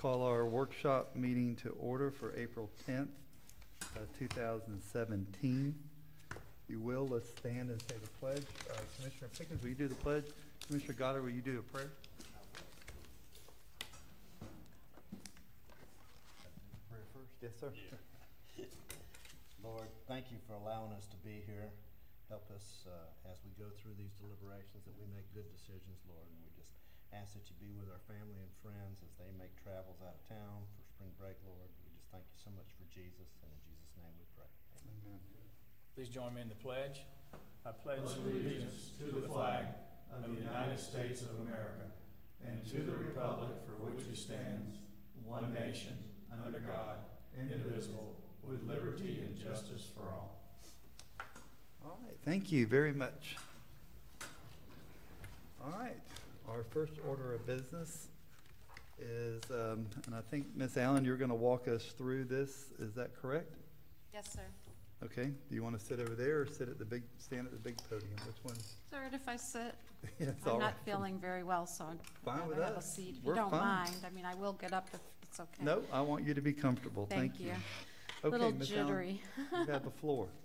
call our workshop meeting to order for April 10th, uh, 2017. If you will, let's stand and say the pledge. Uh, Commissioner Pickens, will you do the pledge? Commissioner Goddard, will you do a prayer? Prayer first. Yes, sir. Lord, thank you for allowing us to be here. Help us uh, as we go through these deliberations that we make good decisions, Lord. And we just ask that you be with our family and friends as they make travels out of town for spring break, Lord. We just thank you so much for Jesus, and in Jesus' name we pray. Amen. Amen. Please join me in the pledge. I pledge allegiance to the flag of the United States of America and to the republic for which it stands, one nation, under God, indivisible, with liberty and justice for all. All right, thank you very much. All right, our first order of business is, um, and I think, Miss Allen, you're going to walk us through this, is that correct? Yes, sir. Okay, do you want to sit over there or sit at the big, stand at the big podium? Which one? Sir, if I sit, It's I'm all not feeling very well, so I'd Fine with rather have a us. seat. If We're you don't fine. mind, I mean, I will get up if it's okay. No, I want you to be comfortable, thank Thank you. Okay, Little Miss Allen, jittery. You have the floor.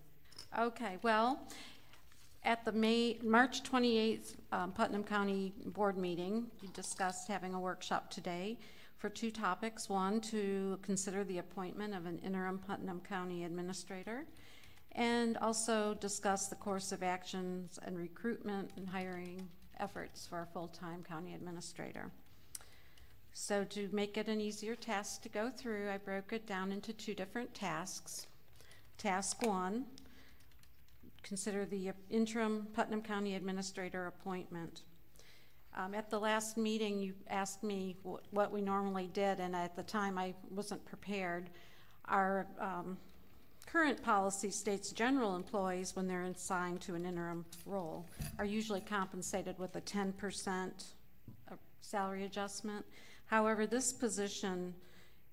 Okay, well, at the May, March 28th um, Putnam County Board meeting, you discussed having a workshop today for two topics. One, to consider the appointment of an interim Putnam County Administrator, and also discuss the course of actions and recruitment and hiring efforts for a full-time county administrator. So to make it an easier task to go through, I broke it down into two different tasks. Task one, consider the interim Putnam County Administrator appointment. Um, at the last meeting, you asked me wh- what we normally did, and at the time I wasn't prepared. Our um, current policy states general employees, when they're assigned to an interim role, are usually compensated with a 10% uh, salary adjustment. However, this position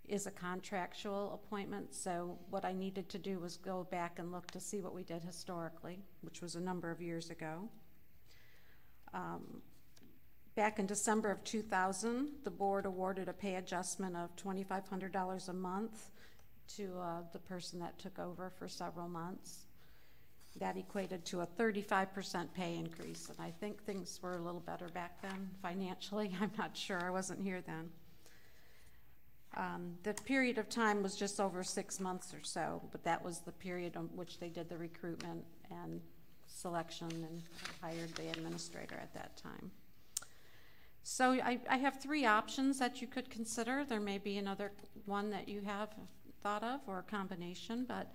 is a contractual appointment, so what I needed to do was go back and look to see what we did historically, which was a number of years ago. Um, Back in December of 2000, the board awarded a pay adjustment of $2,500 a month to uh, the person that took over for several months. That equated to a 35% pay increase, and I think things were a little better back then financially. I'm not sure, I wasn't here then. Um, The period of time was just over six months or so, but that was the period on which they did the recruitment and selection and hired the administrator at that time. So I, I have three options that you could consider. There may be another one that you have thought of or a combination, but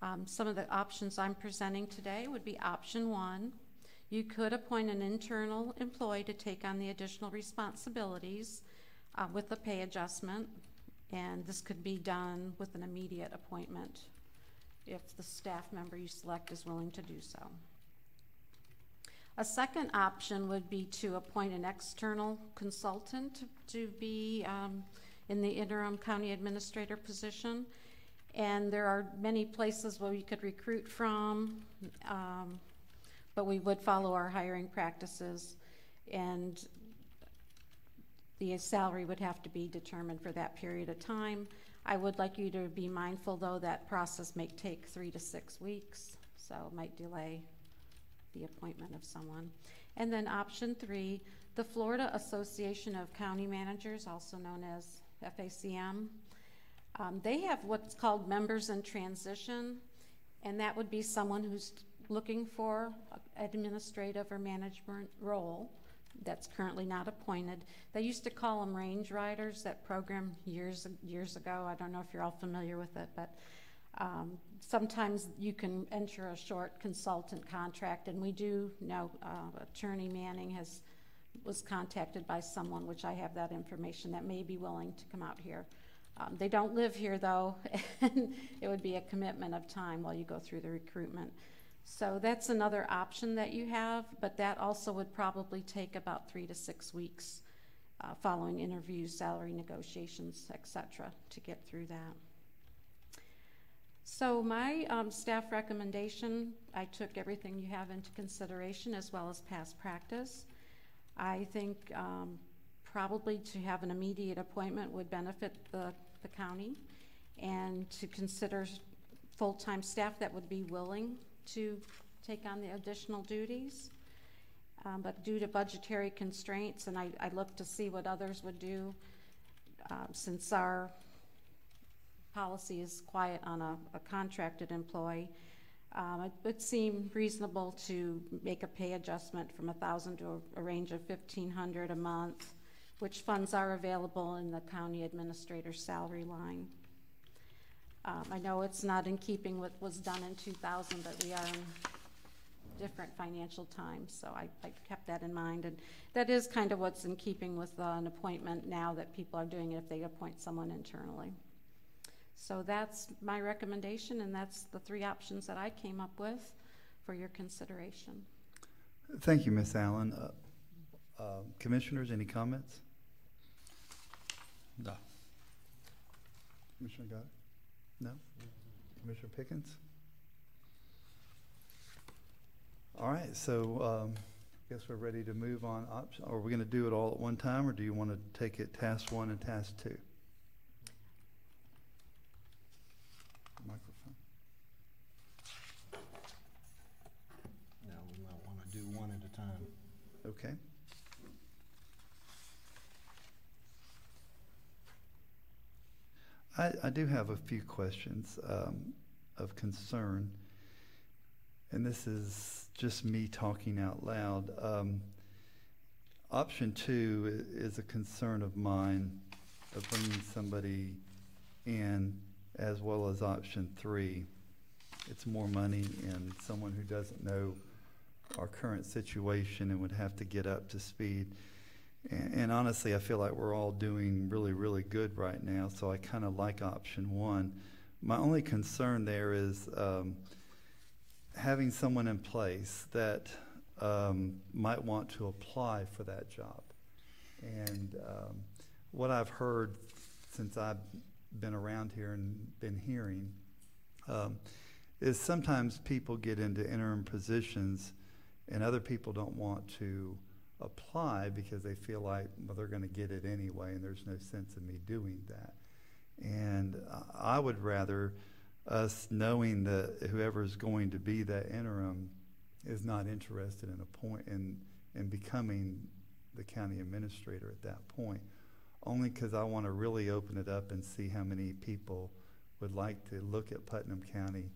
um, some of the options I'm presenting today would be option one. You could appoint an internal employee to take on the additional responsibilities uh, with a pay adjustment, and this could be done with an immediate appointment if the staff member you select is willing to do so. A second option would be to appoint an external consultant to be um, in the interim county administrator position. And there are many places where we could recruit from, um, but we would follow our hiring practices. And the salary would have to be determined for that period of time. I would like you to be mindful, though, that process may take three to six weeks, so it might delay the appointment of someone. And then option three, the Florida Association of County Managers, also known as FACM, um, they have what's called members in transition, and that would be someone who's looking for administrative or management role that's currently not appointed. They used to call them range riders, that program years years ago. I don't know if you're all familiar with it, but um, sometimes you can enter a short consultant contract, and we do know uh, Attorney Manning has was contacted by someone, which I have that information, that may be willing to come out here. Um, they don't live here though, and it would be a commitment of time while you go through the recruitment. So that's another option that you have, but that also would probably take about three to six weeks uh, following interviews, salary negotiations, et cetera, to get through that. So my um, staff recommendation, I took everything you have into consideration as well as past practice. I think um, probably to have an immediate appointment would benefit the, the county, and to consider full-time staff that would be willing to take on the additional duties. Um, but due to budgetary constraints, and I, I to see what others would do, um, since our policy is quiet on a, a contracted employee, um, it would seem reasonable to make a pay adjustment from a thousand to a, a range of fifteen hundred a month, which funds are available in the county administrator's salary line. Um, I know it's not in keeping with what was done in two thousand, but we are in different financial times, so I, I kept that in mind. And that is kind of what's in keeping with uh, an appointment now that people are doing it if they appoint someone internally. So that's my recommendation, and that's the three options that I came up with for your consideration. Thank you, Ms. Allen. Uh, uh, Commissioners, any comments? No. Commissioner Goddard? No? Commissioner Pickens? All right, so um, I guess we're ready to move on. Are we going to do it all at one time, or do you want to take it task one and task two? Microphone. Now, we might want to do one at a time. Okay. I, I do have a few questions um, of concern, and this is just me talking out loud. Um, option two is a concern of mine of bringing somebody in, as well as option three. It's more money and someone who doesn't know our current situation and would have to get up to speed. And, and honestly, I feel like we're all doing really, really good right now, so I kind of like option one. My only concern there is um, having someone in place that um, might want to apply for that job. And um, what I've heard since I've been around here and been hearing um, is sometimes people get into interim positions and other people don't want to apply because they feel like well, they're going to get it anyway, and there's no sense in me doing that. And I would rather us knowing that whoever's going to be that interim is not interested in a point in in becoming the county administrator at that point. Only because I want to really open it up and see how many people would like to look at Putnam County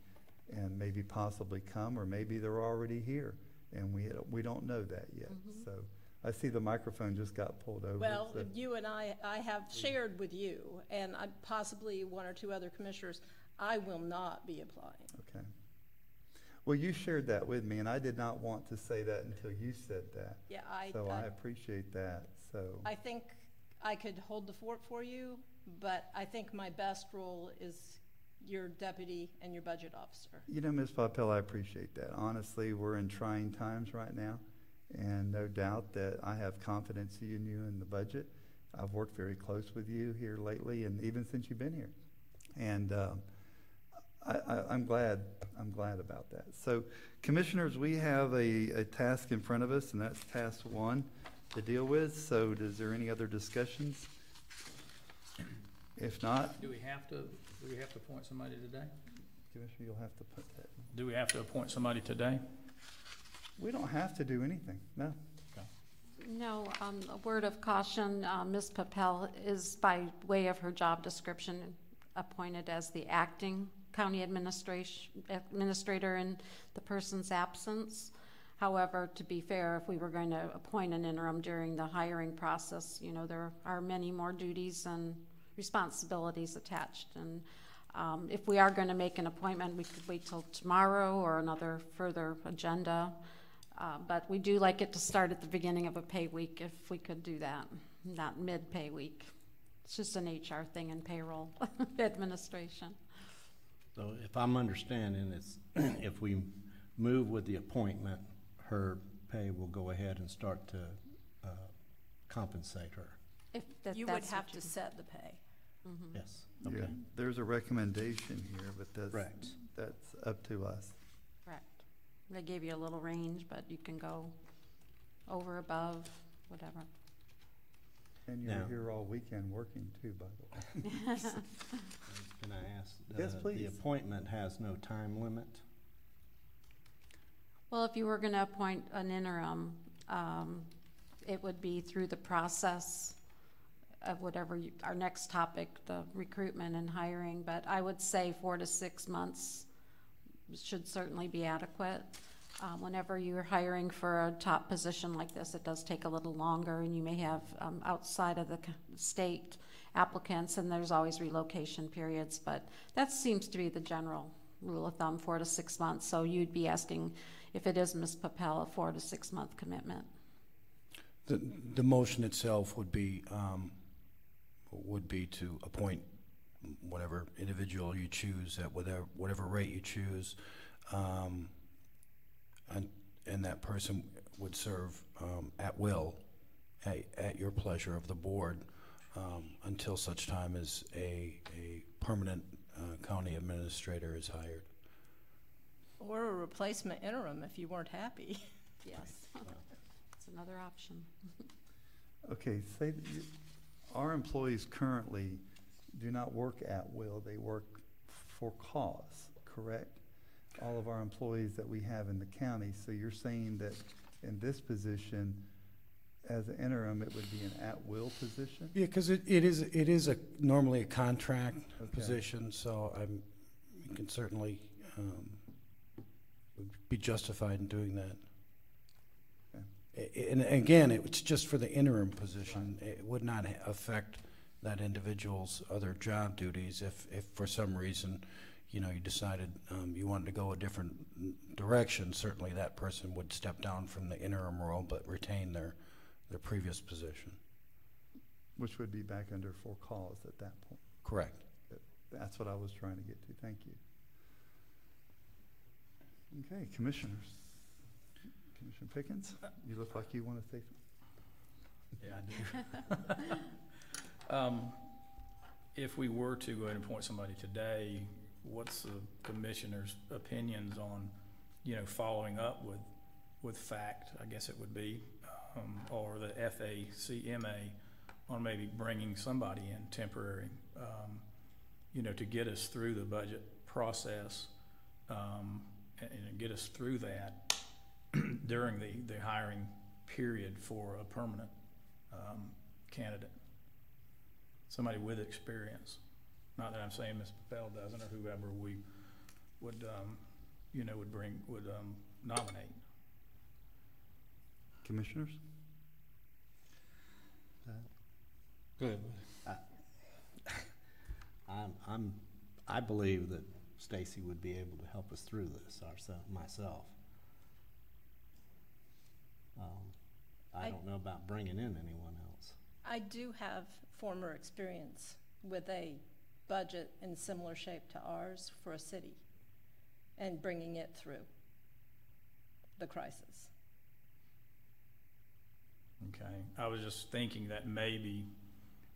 and maybe possibly come, or maybe they're already here and we, we don't know that yet. Mhm. So I see the microphone just got pulled over. Well, so- you and I, I have mm. shared with you, and I- possibly one or two other commissioners, I will not be applying. Okay. Well, you shared that with me, and I did not want to say that until you said that. Yeah, I, So I I, appreciate that, so. I think I could hold the fort for you, but I think my best role is your deputy and your budget officer. You know, Ms. Papel, I appreciate that. Honestly, we're in trying times right now, and no doubt that I have confidence in you and the budget. I've worked very close with you here lately, and even since you've been here. And um, I, I'm glad, I'm glad about that. So, commissioners, we have a, a task in front of us, and that's task one to deal with. So, is there any other discussions? If not, Do we have to, do we have to appoint somebody today? Commissioner, you'll have to put that. Do we have to appoint somebody today? We don't have to do anything, no. No, um, a word of caution, uh, Ms. Papel is by way of her job description appointed as the acting county administration, administrator in the person's absence. However, to be fair, if we were going to appoint an interim during the hiring process, you know, there are many more duties and responsibilities attached. And um, if we are going to make an appointment, we could wait till tomorrow or another further agenda. Uh, But we do like it to start at the beginning of a pay week, if we could do that, not mid-pay week. It's just an HR thing in payroll administration. So if I'm understanding, it's, if we move with the appointment, her pay will go ahead and start to uh, compensate her. If that- You would have to set the pay. Mhm. Yes, Yeah, okay. there's a recommendation here, but that's, Correct. that's up to us. Correct. They gave you a little range, but you can go over, above, whatever. And you were Now- here all weekend working too, by the way. Can I ask? Yes, uh, please. The appointment has no time limit? Well, if you were gonna appoint an interim, um, it would be through the process of whatever, you- our next topic, the recruitment and hiring, but I would say four to six months should certainly be adequate. Um, whenever you're hiring for a top position like this, it does take a little longer, and you may have, um, outside of the state applicants, and there's always relocation periods, but that seems to be the general rule of thumb, four to six months. So you'd be asking, if it is Ms. Papel, a four to six month commitment. The, the motion itself would be, um, would be to appoint whatever individual you choose at whatever, whatever rate you choose. Um, and, and that person would serve, um, at will, at, at your pleasure of the board, um, until such time as a, a permanent, uh, county administrator is hired. Or a replacement interim if you weren't happy. Yes. It's another option. Okay, say, our employees currently do not work at will, they work for cause, correct? All of our employees that we have in the county, so you're saying that in this position, as an interim, it would be an at-will position? Yeah, because it, it is, it is a, normally a contract Okay. position, so I'm, you can certainly, um, would be justified in doing that. A- And again, it's just for the interim position. It would not affect that individual's other job duties if, if for some reason, you know, you decided, um, you wanted to go a different direction, certainly that person would step down from the interim role, but retain their, their previous position. Which would be back under for cause at that point. Correct. That's what I was trying to get to, thank you. Okay, commissioners. Commissioner Pickens, you look like you want to say something. Yeah, I do. Um, If we were to go ahead and appoint somebody today, what's the commissioner's opinions on, you know, following up with, with fact, I guess it would be, um, or the FACMA on maybe bringing somebody in temporary, um, you know, to get us through the budget process, um, and, and get us through that during the, the hiring period for a permanent, um, candidate. Somebody with experience. Not that I'm saying Ms. Papel doesn't, or whoever we would, um, you know, would bring, would, um, nominate. Commissioners? Good. I'm, I'm, I believe that Stacy would be able to help us through this ourself, myself. Um, I I- don't know about bringing in anyone else. I do have former experience with a budget in similar shape to ours for a city and bringing it through the crisis. Okay, I was just thinking that maybe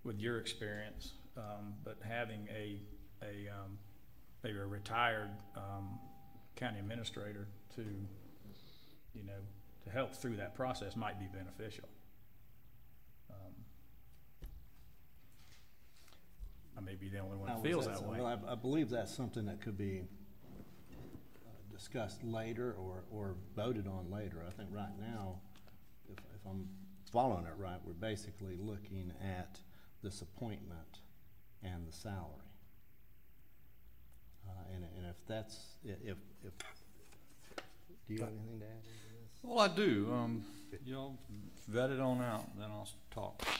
with your experience, um, but having a, a, um, maybe a retired, um, county administrator to, you know, to help through that process might be beneficial. Um, I may be the only one Now, that feels that that way. Well, I, I believe that's something that could be uh, discussed later or, or voted on later. I think right now, if, if I'm following it right, we're basically looking at this appointment and the salary. Uh, and, and if that's, if, if, do you have anything to add into this? Well, I do. Um, y'all vet it on out, then I'll talk.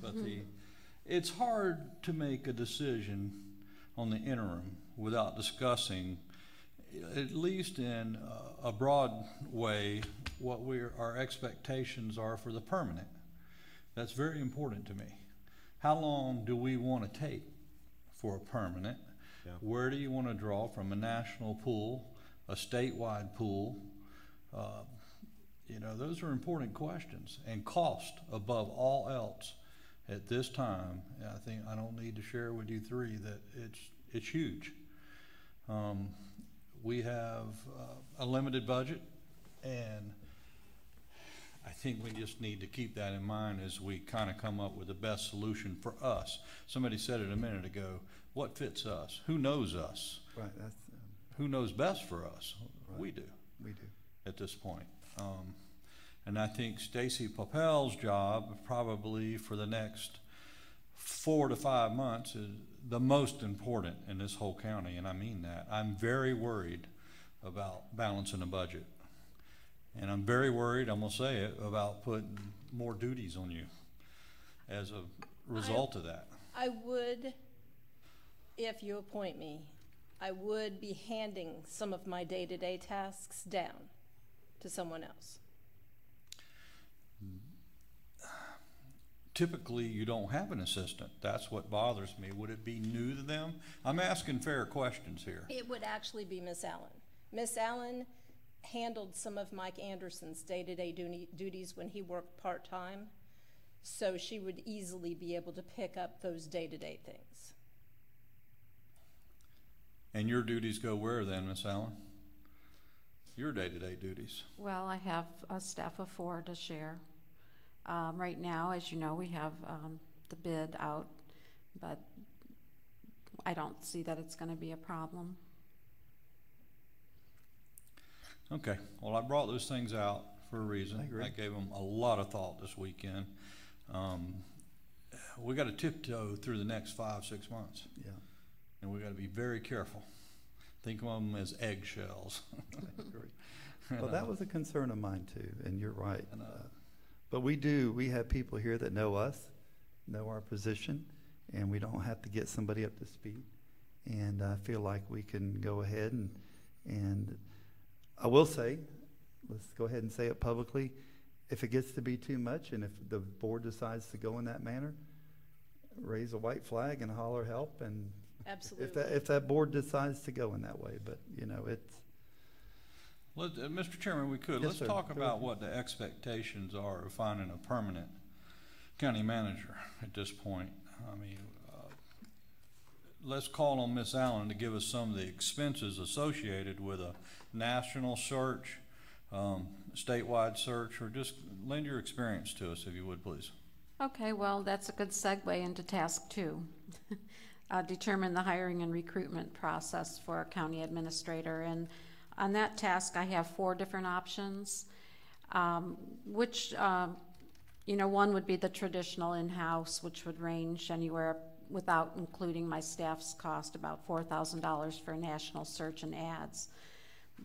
But the, it's hard to make a decision on the interim without discussing, at least in a- broad way, what we're, our expectations are for the permanent. That's very important to me. How long do we want to take for a permanent? Yeah. Where do you want to draw from a national pool, a statewide pool? Uh, You know, those are important questions, and cost above all else at this time. I think, I don't need to share with you three that it's, it's huge. Um, we have uh, a limited budget, and I think we just need to keep that in mind as we kind of come up with the best solution for us. Somebody said it a minute ago, what fits us? Who knows us? Right, that's, um, Who knows best for us? We do we do. at this point. Um, and I think Stacy Papel's job, probably for the next four to five months, is the most important in this whole county, and I mean that. I'm very worried about balancing the budget. And I'm very worried, I'm gonna say it, about putting more duties on you as a result of that. I would, if you appoint me, I would be handing some of my day-to-day tasks down to someone else. Typically, you don't have an assistant. That's what bothers me. Would it be new to them? I'm asking fair questions here. It would actually be Miss Allen. Miss Allen handled some of Mike Anderson's day-to-day duty- duties when he worked part-time, so she would easily be able to pick up those day-to-day things. And your duties go where then, Miss Allen? Your day-to-day duties. Well, I have a staff of four to share. Um, right now, as you know, we have, um, the bid out, but I don't see that it's gonna be a problem. Okay, well, I brought those things out for a reason. I agree. I gave them a lot of thought this weekend. Um, we gotta tiptoe through the next five, six months, Yeah, and we gotta be very careful. Think of them as eggshells. I agree. Well, that was a concern of mine too, and you're right. And, uh, Uh, But we do, we have people here that know us, know our position, and we don't have to get somebody up to speed. And I feel like we can go ahead and, and I will say, let's go ahead and say it publicly, if it gets to be too much and if the board decides to go in that manner, raise a white flag and holler help and Absolutely. if that, if that board decides to go in that way, but, you know, it's, Let, uh, Mr. Chairman, we could, Yes, let's sir. talk Go about ahead. what the expectations are of finding a permanent county manager at this point. I mean, uh, let's call on Miss Allen to give us some of the expenses associated with a national search, um, statewide search, or just lend your experience to us if you would, please. Okay, well, that's a good segue into task two. Uh, determine the hiring and recruitment process for a county administrator. And on that task, I have four different options. Um, which, um, you know, one would be the traditional in-house, which would range anywhere without including my staff's cost, about four thousand dollars for national search and ads.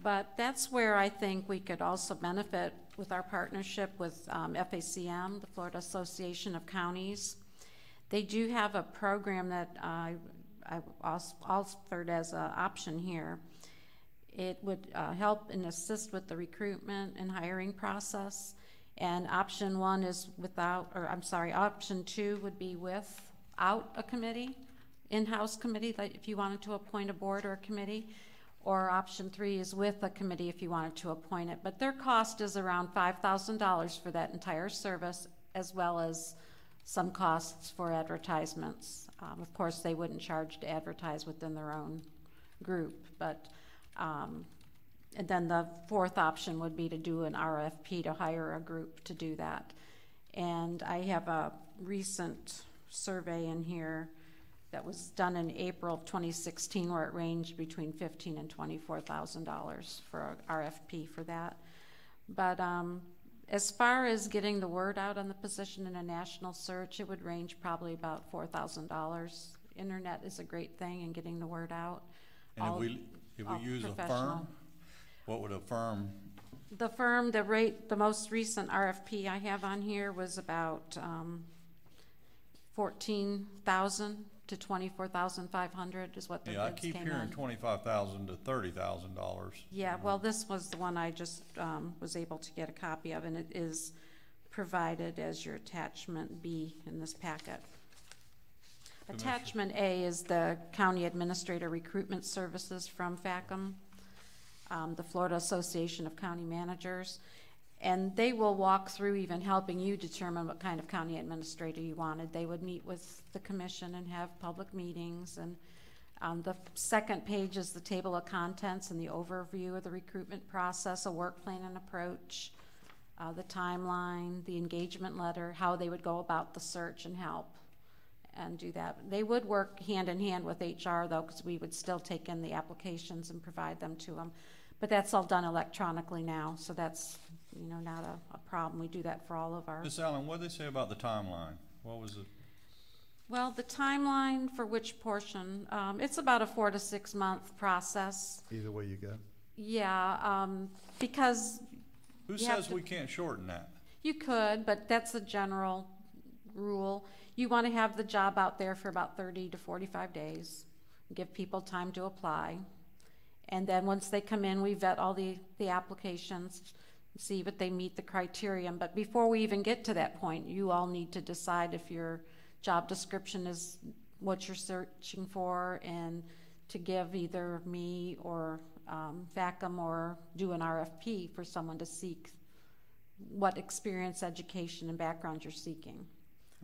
But that's where I think we could also benefit with our partnership with um, FACM, the Florida Association of Counties. They do have a program that I, I offered as an option here. It would uh, help and assist with the recruitment and hiring process. And option one is without, or I'm sorry, option two would be without a committee, in-house committee, like if you wanted to appoint a board or a committee. Or option three is with a committee if you wanted to appoint it. But their cost is around five thousand dollars for that entire service, as well as some costs for advertisements. Um, of course, they wouldn't charge to advertise within their own group, but, um, and then the fourth option would be to do an RFP to hire a group to do that. And I have a recent survey in here that was done in April of 2016 where it ranged between 15 and $24,000 for a RFP for that. But um, as far as getting the word out on the position in a national search, it would range probably about $4,000. Internet is a great thing in getting the word out. And All- we, if we use a firm, what would a firm, The firm, the rate, the most recent RFP I have on here was about um, fourteen thousand to twenty-four thousand five hundred is what the yeah, I bids keep came hearing in. twenty-five thousand to thirty thousand dollars. Yeah, well, this was the one I just um, was able to get a copy of, and it is provided as your attachment B in this packet. Attachment A is the County Administrator Recruitment Services from FACM, um, the Florida Association of County Managers. And they will walk through even helping you determine what kind of county administrator you wanted. They would meet with the commission and have public meetings. And um, the second page is the table of contents and the overview of the recruitment process, a work plan and approach. uh, the timeline, the engagement letter, how they would go about the search and help and do that. They would work hand in hand with HR though, because we would still take in the applications and provide them to them. But that's all done electronically now, so that's, you know, not a, a problem. We do that for all of our. Ms. Allen, what did they say about the timeline? What was it? Well, the timeline for which portion, um, it's about a four to six month process. Either way you go. Yeah, um, because Who says to- we can't shorten that? you could, but that's a general rule. You want to have the job out there for about thirty to forty-five days, give people time to apply. And then once they come in, we vet all the, the applications, see if they meet the criterion. But before we even get to that point, you all need to decide if your job description is what you're searching for and to give either me or um, FACM or do an RFP for someone to seek what experience, education, and background you're seeking.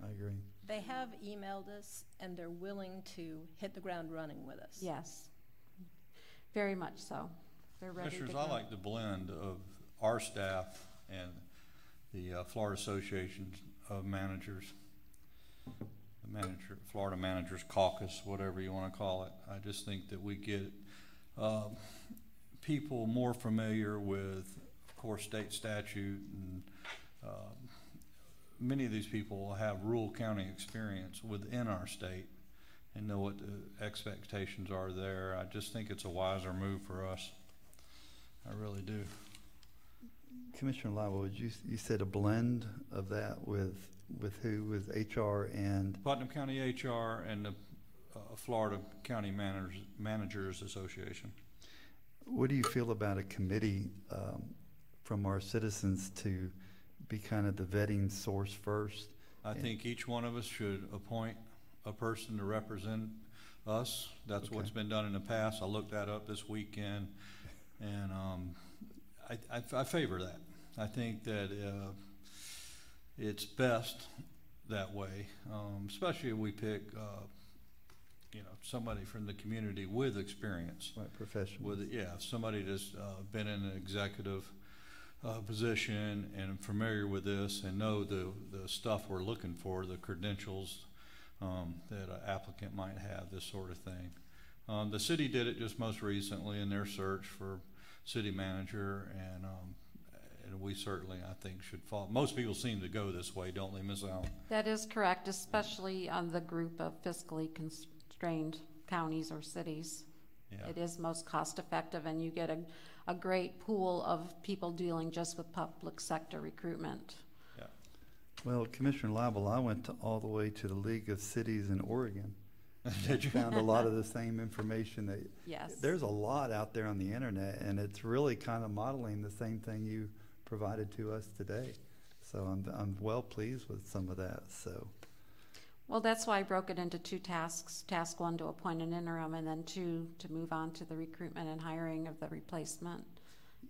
I agree. They have emailed us and they're willing to hit the ground running with us. Yes, very much so. They're ready to go. I like the blend of our staff and the uh, Florida Association of Managers, the manager, Florida Managers Caucus, whatever you want to call it. I just think that we get um, people more familiar with, of course, state statute and um, many of these people have rural county experience within our state and know what the expectations are there. I just think it's a wiser move for us. I really do. Commissioner Laibl, would you, you said a blend of that with, with who, with HR and, Putnam County HR and the uh, Florida County Managers, Managers Association. what do you feel about a committee um, from our citizens to be kind of the vetting source first? I think each one of us should appoint a person to represent us. That's what's been done in the past. I looked that up this weekend, and um, I, I, I favor that. I think that uh, it's best that way, um, especially if we pick, uh, you know, somebody from the community with experience. Right, professional? With, yeah, somebody that's uh, been in an executive uh, position and am familiar with this and know the, the stuff we're looking for, the credentials um, that an applicant might have, this sort of thing. Um, the city did it just most recently in their search for city manager, and um, and we certainly, I think, should follow. Most people seem to go this way, don't they, Ms. Allen? That is correct, especially on the group of fiscally constrained counties or cities. Yeah. It is most cost-effective, and you get a, a great pool of people dealing just with public sector recruitment. Yeah. Well, Commissioner Laibl, I went to, all the way to the League of Cities in Oregon. Did you? Found a lot of the same information that, Yes. there's a lot out there on the internet, and it's really kind of modeling the same thing you provided to us today. So I'm, I'm well pleased with some of that, so. Well, that's why I broke it into two tasks. Task one to appoint an interim, and then two to move on to the recruitment and hiring of the replacement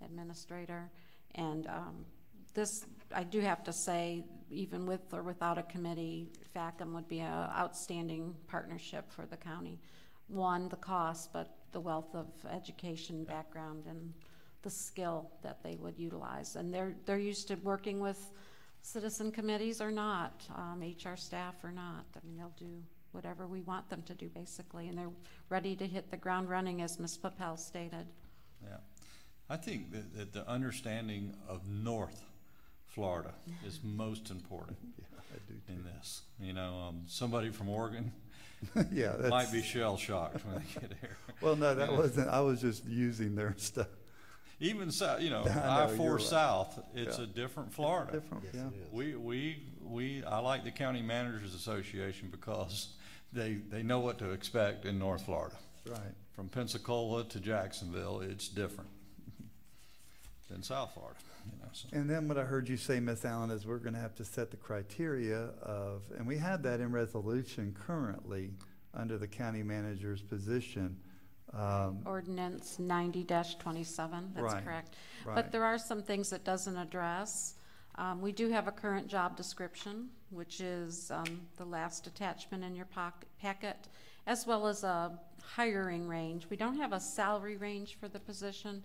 administrator. And um, this, I do have to say, even with or without a committee, FACM would be an outstanding partnership for the county. One, the cost, but the wealth of education, background, and the skill that they would utilize. And they're, they're used to working with citizen committees or not, um, HR staff or not. I mean, they'll do whatever we want them to do, basically, and they're ready to hit the ground running, as Ms. Papel stated. Yeah, I think that, that the understanding of North Florida is most important Yeah, I do in this. You know, um, somebody from Oregon. Yeah, that's. might be shell shocked when they get here. Well, no, that wasn't, I was just using their stuff. Even south, you know, I know, I four right. south, it's Yeah. a different Florida. Different, Yes, yeah. We, we, we, I like the County Managers Association because they, they know what to expect in North Florida. Right. From Pensacola to Jacksonville, it's different than South Florida, you know, so. And then what I heard you say, Miss Allen, is we're gonna have to set the criteria of, and we have that in resolution currently under the county manager's position. Um, Ordinance ninety twenty-seven, that's Right, correct. right. But there are some things it doesn't address. Um, we do have a current job description, which is, um, the last attachment in your poc- packet, as well as a hiring range. We don't have a salary range for the position,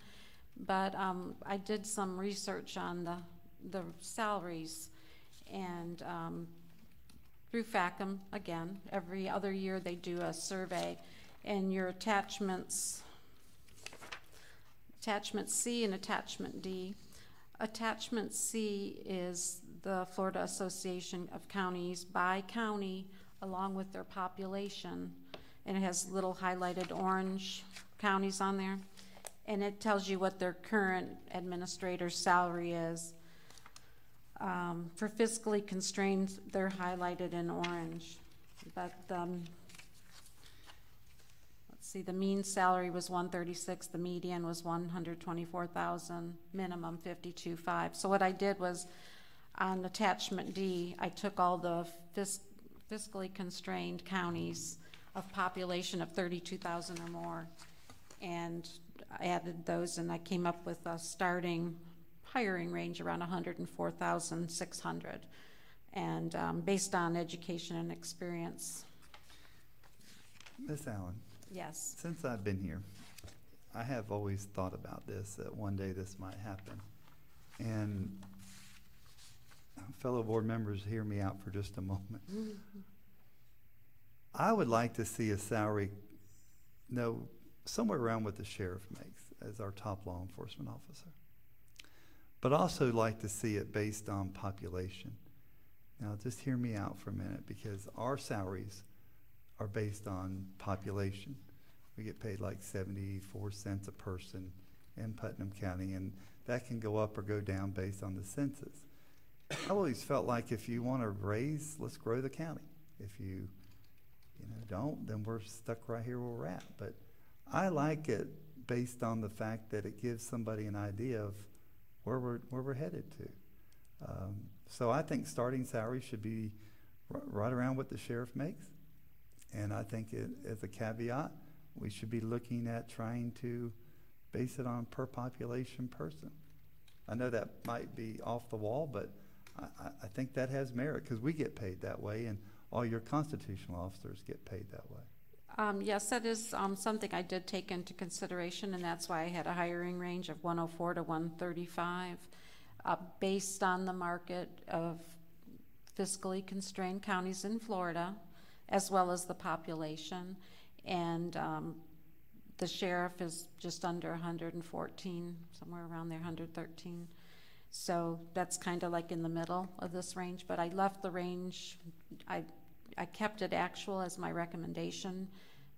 but, um, I did some research on the the salaries. And, um, through FACM, again, every other year they do a survey. And your attachments, attachment C and attachment D. Attachment C is the Florida Association of Counties by county along with their population. And it has little highlighted orange counties on there. And it tells you what their current administrator's salary is. Um, for fiscally constrained, they're highlighted in orange. But, um, see, the mean salary was one thirty-six, the median was one hundred twenty-four thousand, minimum fifty-two five. So what I did was, on attachment D, I took all the fis- fiscally constrained counties of population of thirty-two thousand or more, and added those, and I came up with a starting hiring range around hundred and four thousand six hundred. And, um, based on education and experience, Miss Allen, yes. since I've been here, I have always thought about this, that one day this might happen. And fellow board members, hear me out for just a moment. I would like to see a salary, no, somewhere around what the sheriff makes as our top law enforcement officer. But also like to see it based on population. Now, just hear me out for a minute, because our salaries are based on population. We get paid like seventy-four cents a person in Putnam County, and that can go up or go down based on the census. I always felt like if you want to raise, let's grow the county. If you, you know, don't, then we're stuck right here where we're at. But I like it based on the fact that it gives somebody an idea of where we're, where we're headed to. Um, so I think starting salary should be right around what the sheriff makes. And I think it, as a caveat, we should be looking at trying to base it on per population person. I know that might be off the wall, but I, I, think that has merit because we get paid that way and all your constitutional officers get paid that way. Um, yes, that is, um, something I did take into consideration, and that's why I had a hiring range of one oh four to one thirty-five, uh, based on the market of fiscally constrained counties in Florida, as well as the population. And, um, the sheriff is just under hundred and fourteen, somewhere around there, hundred thirteen. So that's kind of like in the middle of this range, but I left the range, I I kept it actual as my recommendation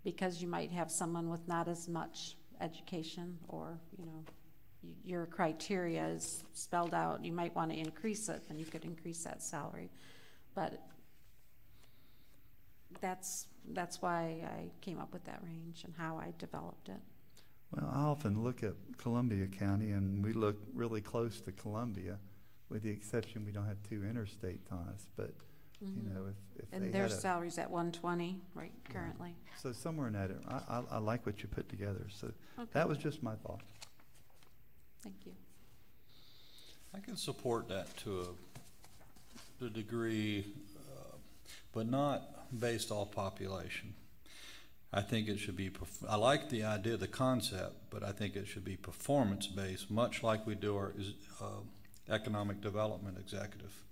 because you might have someone with not as much education or, you know, your criteria is spelled out, you might want to increase it, then you could increase that salary. But that's, that's why I came up with that range and how I developed it. Well, I often look at Columbia County and we look really close to Columbia, with the exception we don't have two interstates on us, but, you Mhm. know, if, if And their salaries at one twenty, right, Yeah. currently. So somewhere in that, area. I, I, I like what you put together, so Okay, that was just my thought. thank you. I can support that to a, to a degree, uh, but not based off population. I think it should be, perf- I like the idea, the concept, but I think it should be performance-based, much like we do our, uh, economic development executive.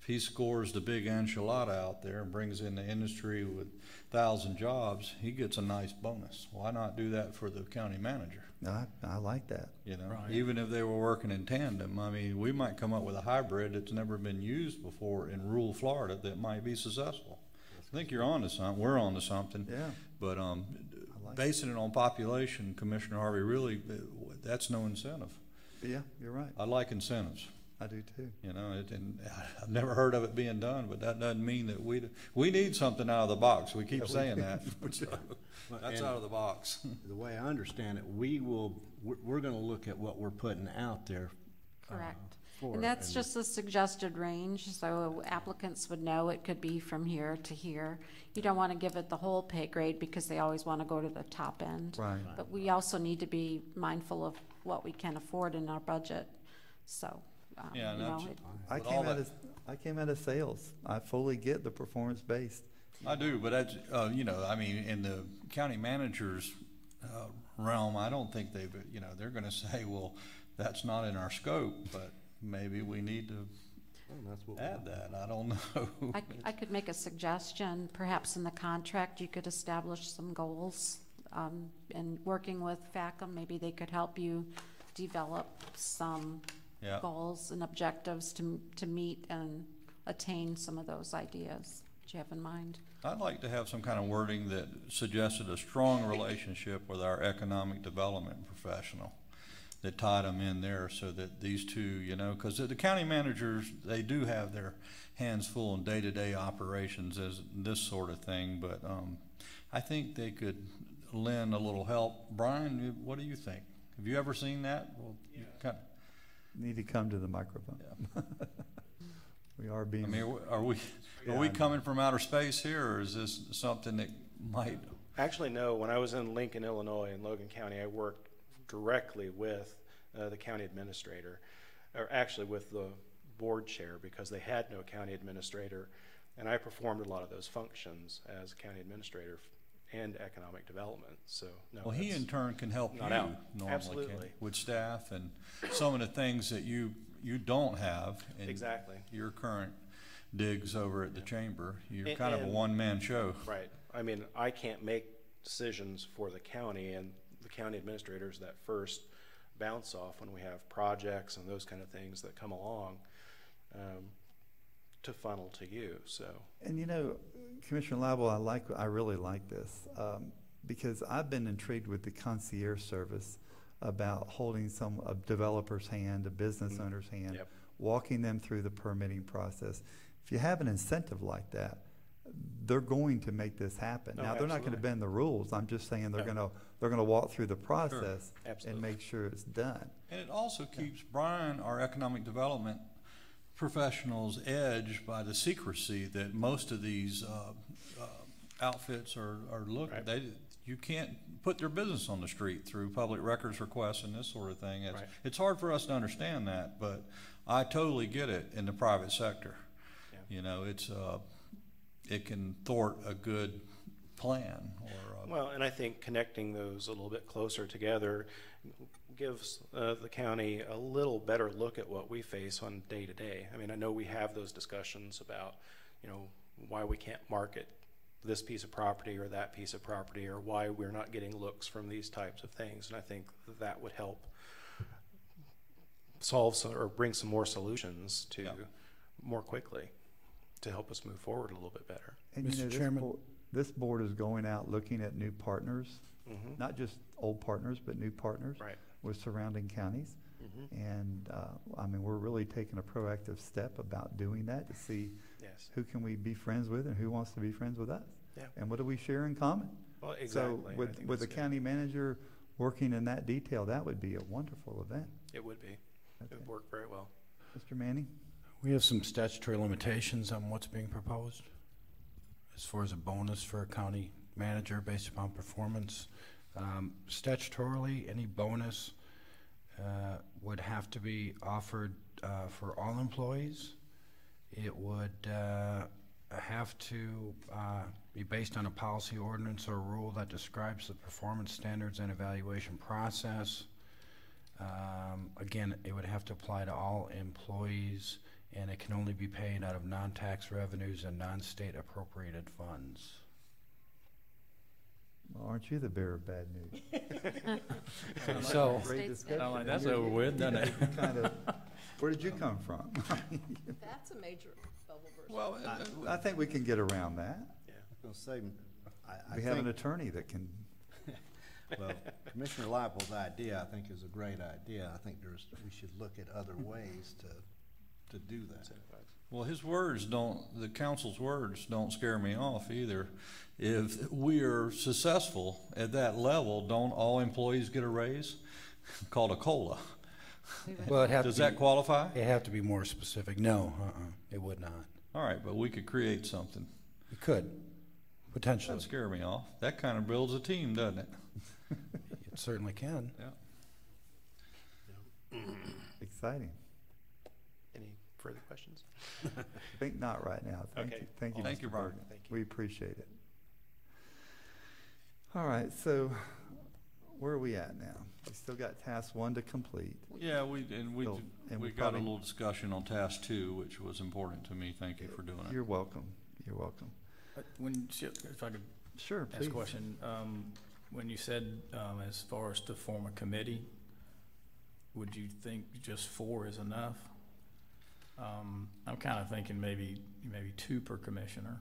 If he scores the big enchilada out there and brings in the industry with thousand jobs, he gets a nice bonus. Why not do that for the county manager? I, I like that. You know, Right. even if they were working in tandem, I mean, we might come up with a hybrid that's never been used before in rural Florida that might be successful. I think you're on to something, we're on to something, Yeah, but, um, like it. basing it on population, Commissioner Harvey, really, uh, that's no incentive. Yeah, you're right. I like incentives, I do too. you know, it, and I've never heard of it being done, but that doesn't mean that we, we need something out of the box, we keep we saying do. that. So, That's And out of the box. The way I understand it, we will, we're, we're gonna look at what we're putting out there. uh, Correct. for And it, that's just a suggested range, so applicants would know it could be from here to here. You don't want to give it the whole pay grade because they always want to go to the top end. Right. But we also need to be mindful of what we can afford in our budget, so, um, Yeah, and know, that's- it- I But came out that- of, I came out of sales. I fully get the performance-based. I do, but that's, uh, you know, I mean, in the county manager's, uh, realm, I don't think they've, you know, they're gonna say, well, that's not in our scope, but, maybe we need to Well, that's what we add that, I don't know. I, c- I could make a suggestion, perhaps in the contract, you could establish some goals. Um, and working with FACM, maybe they could help you develop some Yeah, goals and objectives to, to meet and attain some of those ideas that you have in mind. I'd like to have some kind of wording that suggested a strong relationship with our economic development professional that tied them in there so that these two, you know, because the county managers, they do have their hands full in day-to-day operations as this sort of thing, but um, I think they could lend a little help. Brian, what do you think? Have you ever seen that? Well, you kind Need to come to the microphone. We are being. I mean, are we, are we coming from outer space here, or is this something that might Actually, no. When I was in Lincoln, Illinois, in Logan County, I worked directly with uh, the county administrator, or actually with the board chair, because they had no county administrator, and I performed a lot of those functions as county administrator and economic development. So no. Well, he in turn can help you out. normally, can- Absolutely. with staff and some of the things that you, you don't have in Exactly. your current digs over at the chamber. You're And- kind of a one-man show. Right. I mean, I can't make decisions for the county, and the county administrators that first bounce off when we have projects and those kind of things that come along um, to funnel to you. So, and you know, Commissioner Laibl, I like, I really like this, um, because I've been intrigued with the concierge service about holding some, a developer's hand, a business Mhm. owner's hand, Yep. walking them through the permitting process. If you have an incentive like that, they're going to make this happen. Oh, Now, they're not gonna bend the rules, I'm just saying they're No. gonna, they're gonna walk through the process and make sure it's done. And it also keeps Brian, our economic development professionals, edged by the secrecy that most of these uh, uh, outfits are, are looking. Right. They, you can't put their business on the street through public records requests and this sort of thing. It's, Right. it's hard for us to understand that, but I totally get it in the private sector. Yeah. You know, it's, uh, it can thwart a good plan or, Well, and I think connecting those a little bit closer together gives uh, the county a little better look at what we face on day to day. I mean, I know we have those discussions about, you know, why we can't market this piece of property or that piece of property, or why we're not getting looks from these types of things. And I think that would help solve some, or bring some more solutions to Yeah. more quickly to help us move forward a little bit better. And you Mr. know, this Chairman? board, this board is going out looking at new partners, Mhm. not just old partners, but new partners Right. with surrounding counties. Mhm. And, uh, I mean, we're really taking a proactive step about doing that to see Yes. who can we be friends with and who wants to be friends with us? Yeah. And what do we share in common? Well, exactly. So with, with the good. county manager working in that detail, that would be a wonderful event. It would be. It would work very well. Mr. Manning? We have some statutory limitations on what's being proposed as far as a bonus for a county manager based upon performance. Um, Statutorily, any bonus uh, would have to be offered uh, for all employees. It would uh, have to uh, be based on a policy ordinance or rule that describes the performance standards and evaluation process. Um, Again, it would have to apply to all employees, and it can only be paid out of non-tax revenues and non-state appropriated funds. Well, aren't you the bearer of bad news? So, Great States discussion. Sound like that's You're- over with, doesn't it? you kind of- Where did you come from? That's a major bubble burst. well, I think we can get around that. Yeah. I was gonna say, I, I We have an think, attorney that can, well, Commissioner Laibl's idea, I think, is a great idea. I think there's, we should look at other ways to, to do that. Well, his words don't, the council's words don't scare me off either. If we are successful at that level, don't all employees get a raise? Called a COLA. well, it'd have Does to that be, qualify? it'd have to be more specific. No, uh-uh, it would not. All right, but we could create something. It could, potentially. Doesn't scare me off. That kind of builds a team, doesn't it? It certainly can. Yeah. exciting. Any further questions? I think not right now. Thank Okay. you, thank you, Thank Mr. you, Brian. Bergen. Thank you. We appreciate it. All right, so where are we at now? We still got task one to complete. Yeah, we, and we, So, and we we got a probably- little discussion on task two, which was important to me. Thank you for doing it. You're welcome, you're welcome. Uh, When, if I could Sure, ask please. a question, um, when you said, um, as far as to form a committee, would you think just four is enough? Um, I'm kind of thinking maybe, maybe two per commissioner.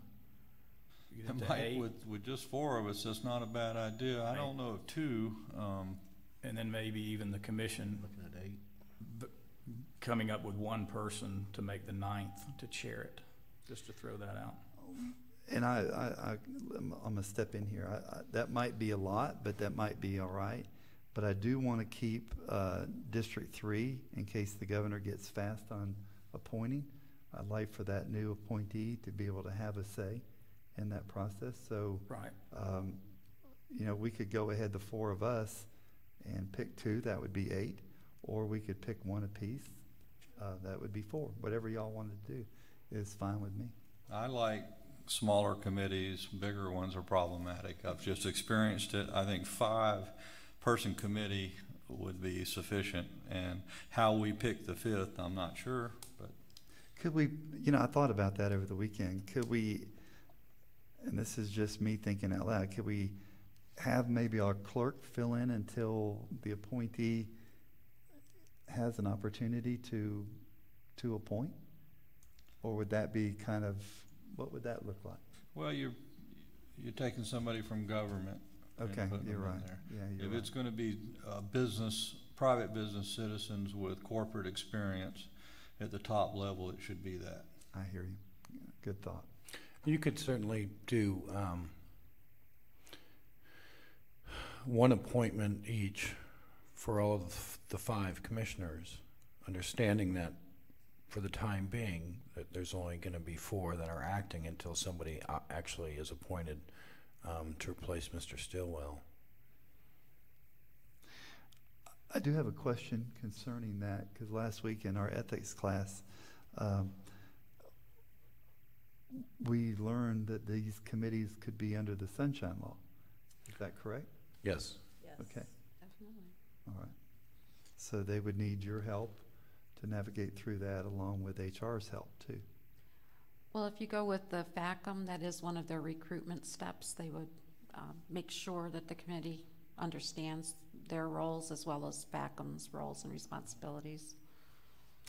You get to might, eight, with, with just four of us, that's not a bad idea. I don't know of two, um, And then maybe even the commission Looking at eight. b- coming up with one person to make the ninth to chair it, just to throw that out. And I, I, I, I'm gonna step in here. I, I, that might be a lot, but that might be all right. But I do want to keep, uh, District Three in case the governor gets fast on appointing. I'd like for that new appointee to be able to have a say in that process. So, Right. um, you know, we could go ahead, the four of us, and pick two, that would be eight. Or we could pick one apiece, uh, that would be four. Whatever y'all wanted to do is fine with me. I like smaller committees, bigger ones are problematic. I've just experienced it. I think five-person committee would be sufficient. And how we pick the fifth, I'm not sure, but Could we, you know, I thought about that over the weekend. Could we, and this is just me thinking out loud, could we have maybe our clerk fill in until the appointee has an opportunity to, to appoint? Or would that be kind of, what would that look like? Well, you're, you're taking somebody from government. And Okay, putting you're them in right. there. Yeah, you're If right. it's gonna be, uh, business, private business citizens with corporate experience at the top level, it should be that. I hear you. Good thought. You could certainly do um, one appointment each for all of the five commissioners, understanding that for the time being, that there's only going to be four that are acting until somebody uh, actually is appointed um, to replace Mr. Stillwell. I do have a question concerning that, because last week in our ethics class, um, we learned that these committees could be under the sunshine law. Is that correct? Yes. Okay, Definitely. all right. So they would need your help to navigate through that along with HR's help too. Well, if you go with the FACM, that is one of their recruitment steps. They would um, make sure that the committee understands their roles as well as FACM's roles and responsibilities.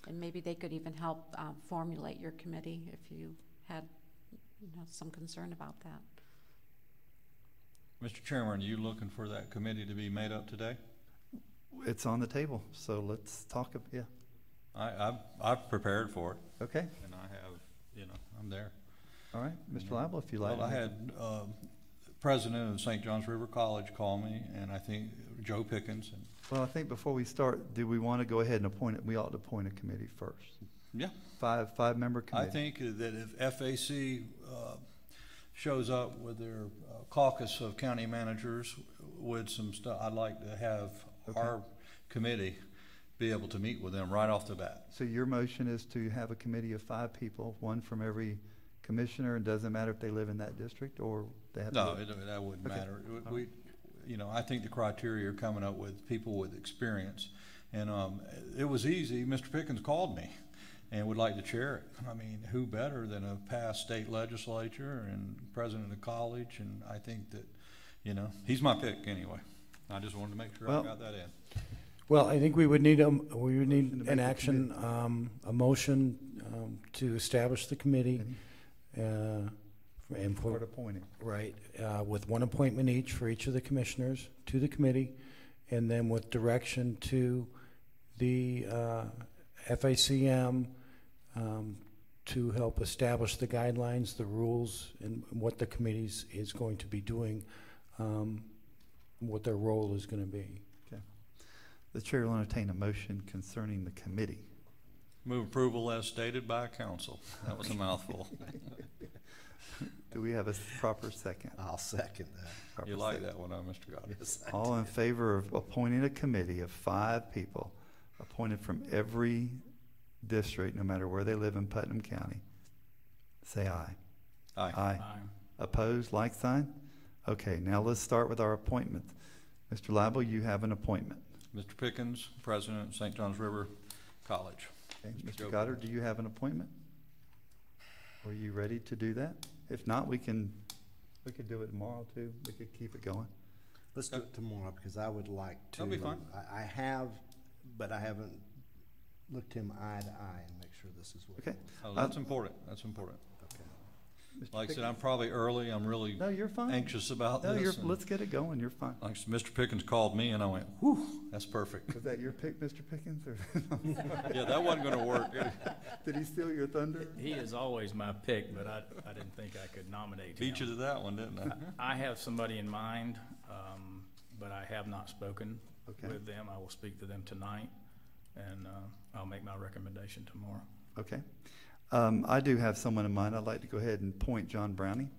And maybe they could even help uh, formulate your committee if you had, you know, some concern about that. Mr. Chairman, are you looking for that committee to be made up today? It's on the table, so let's talk, ab- yeah, I, I've, I've prepared for it, okay, and I have, you know, I'm there. all right. Mr. Laibl, if you like. Well, I had, um, president of St. John's River College call me, and I think Joe Pickens, and, Well, I think before we start, do we want to go ahead and appoint it? We ought to appoint a committee first. yeah, Five, five-member committee. I think that if FAC uh, shows up with their uh, caucus of county managers with some stuff, I'd like to have our committee be able to meet with them right off the bat. So your motion is to have a committee of five people, one from every commissioner, and doesn't matter if they live in that district or they have. No, live- it- that wouldn't Okay. matter. We, you know, I think the criteria are coming up with people with experience. And, um, it was easy. Mr. Pickens called me and would like to chair it. I mean, who better than a past state legislature and president of the college? And I think that, you know, he's my pick anyway. I just wanted to make sure I got that in. Well, I think we would need, a we would need an action, um, a motion um, to establish the committee. uh, And Court for, appointing. right, uh, with one appointment each for each of the commissioners to the committee, and then with direction to the uh, FACM um, to help establish the guidelines, the rules, and what the committees is going to be doing, um, what their role is going to be. The chair will entertain a motion concerning the committee. Move approval as stated by council. That was a mouthful. Do we have a proper second? I'll second that. Proper You like second. that one, huh, Mr. Goddard? Yes, I All in favor of appointing a committee of five people, appointed from every district, no matter where they live in Putnam County? Say aye. Aye. Aye. Opposed, like sign? Okay, now let's start with our appointment. Mr. Laibl, you have an appointment. Mr. Pickens, President, of St. John's River College. Okay, Go Mr. Goddard, do you have an appointment? Are you ready to do that? If not, we can, we could do it tomorrow too. We could keep it going. Let's do it tomorrow, because I would like to. That'll be fine. Uh, I, I have, but I haven't looked him eye to eye and make sure this is what. Okay. Oh, that's uh, important, that's important. Okay. Mr. Like I said, Pickens? I'm probably early, I'm really No, you're fine. anxious about No, you're, and let's get it going. You're fine. Like I said, Mr. Pickens called me and I went, whew, that's perfect. Was that your pick, Mr. Pickens, or Yeah, that wasn't gonna work. did he steal your thunder? He is always my pick, but I, I didn't think I could nominate him. Beat you to that one, didn't I? I have somebody in mind, um, but I have not spoken Okay. with them. I will speak to them tonight, and, uh, I'll make my recommendation tomorrow. Okay. Um, I do have someone in mind. I'd like to go ahead and point John Browning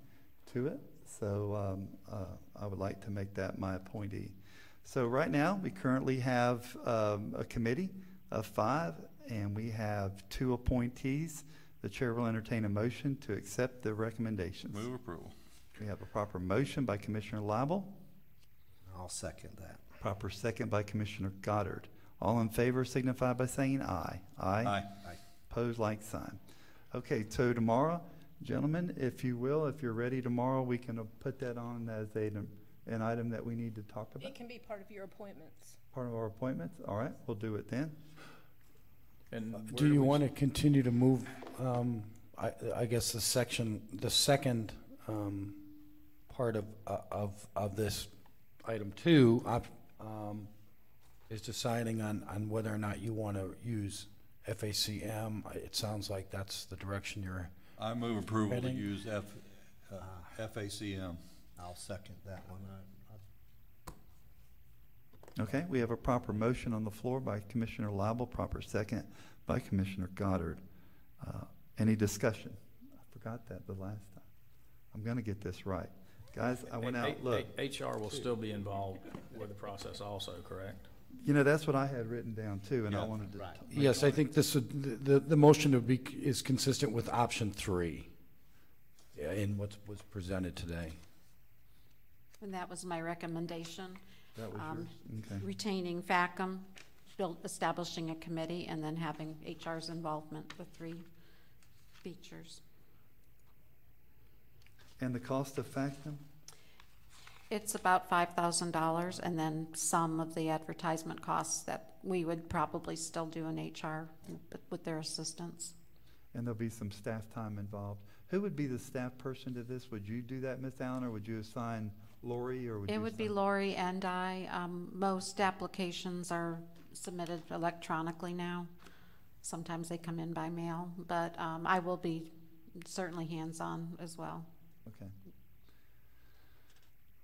to it. So um, uh, I would like to make that my appointee. So right now, we currently have um, a committee of five, and we have two appointees. The chair will entertain a motion to accept the recommendations. Move approval. We have a proper motion by Commissioner Laibl, I'll second that. proper second by Commissioner Goddard. All in favor signify by saying aye. aye. Aye. Pose like sign. Okay, so tomorrow, gentlemen, if you will, if you're ready tomorrow, we can uh, put that on as a, an item that we need to talk about, It can be part of your appointments. part of our appointments. All right, we'll do it then. And Do where you want to continue to move, um, I, I guess the section, the second, um, part of, of, of this item two, op- um, is deciding on, on whether or not you want to use FACM. It sounds like that's the direction you're, I move approval to Reading. use F, uh, FACM. I'll second that one. I- I- Okay, we have a proper motion on the floor by Commissioner Laibl, proper second by Commissioner Goddard. Uh, Any discussion? I forgot that the last time. I'm gonna get this right. Guys, I went A- out, look, A- HR will still be involved with the process also, correct? You know, that's what I had written down too, and I Yeah, wanted to. right. make yes, I think this, would- the, the motion would be, is consistent with option three yeah, in what was presented today. And that was my recommendation, That was um, yours, okay. retaining FACM, build, establishing a committee, and then having HR's involvement with three features. And the cost of FACM? It's about five thousand dollars, and then some of the advertisement costs that we would probably still do in HR, with their assistance. And there'll be some staff time involved. Who would be the staff person to this? Would you do that, Ms. Allen, or would you assign Lori, or would you? It would be Lori and I. Um, most applications are submitted electronically now. Sometimes they come in by mail, but, um, I will be certainly hands-on as well. Okay.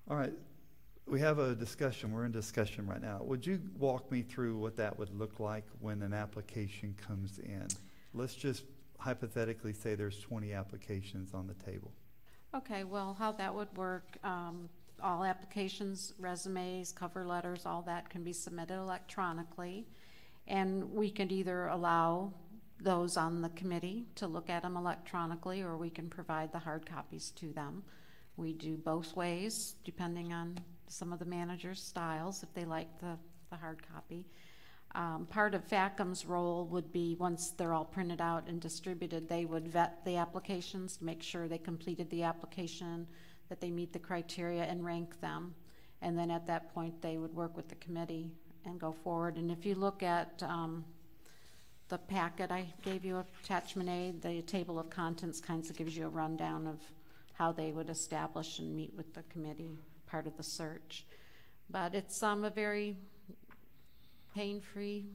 All right, we have a discussion, we're in discussion right now. Would you walk me through what that would look like when an application comes in? Let's just hypothetically say there's twenty applications on the table. Okay, well, how that would work, um, all applications, resumes, cover letters, all that can be submitted electronically. And we could either allow those on the committee to look at them electronically, or we can provide the hard copies to them. We do both ways, depending on some of the managers' styles, if they like the, the hard copy. Um, part of FACM's role would be, once they're all printed out and distributed, they would vet the applications, make sure they completed the application, that they meet the criteria and rank them. And then at that point, they would work with the committee and go forward. And if you look at, um, the packet I gave you, attachment A, the table of contents kinds of gives you a rundown of how they would establish and meet with the committee, part of the search. But it's, um, a very pain-free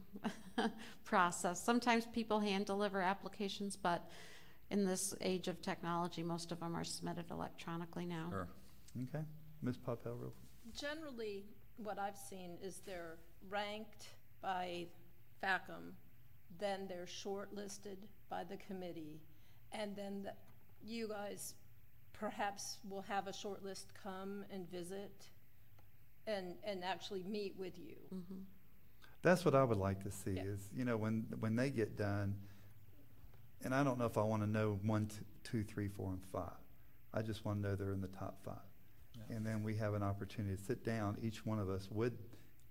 process. Sometimes people hand-deliver applications, but in this age of technology, most of them are submitted electronically now. Sure. Okay, Ms. Papel, real Generally, what I've seen is they're ranked by FACM, then they're shortlisted by the committee, and then the- you guys perhaps we'll have a shortlist come and visit and, and actually meet with you. That's what I would like to see Yeah. is, you know, when, when they get done, and I don't know if I want to know one, t- two, three, four, and five. I just want to know they're in the top five. Yeah. And And then we have an opportunity to sit down, each one of us with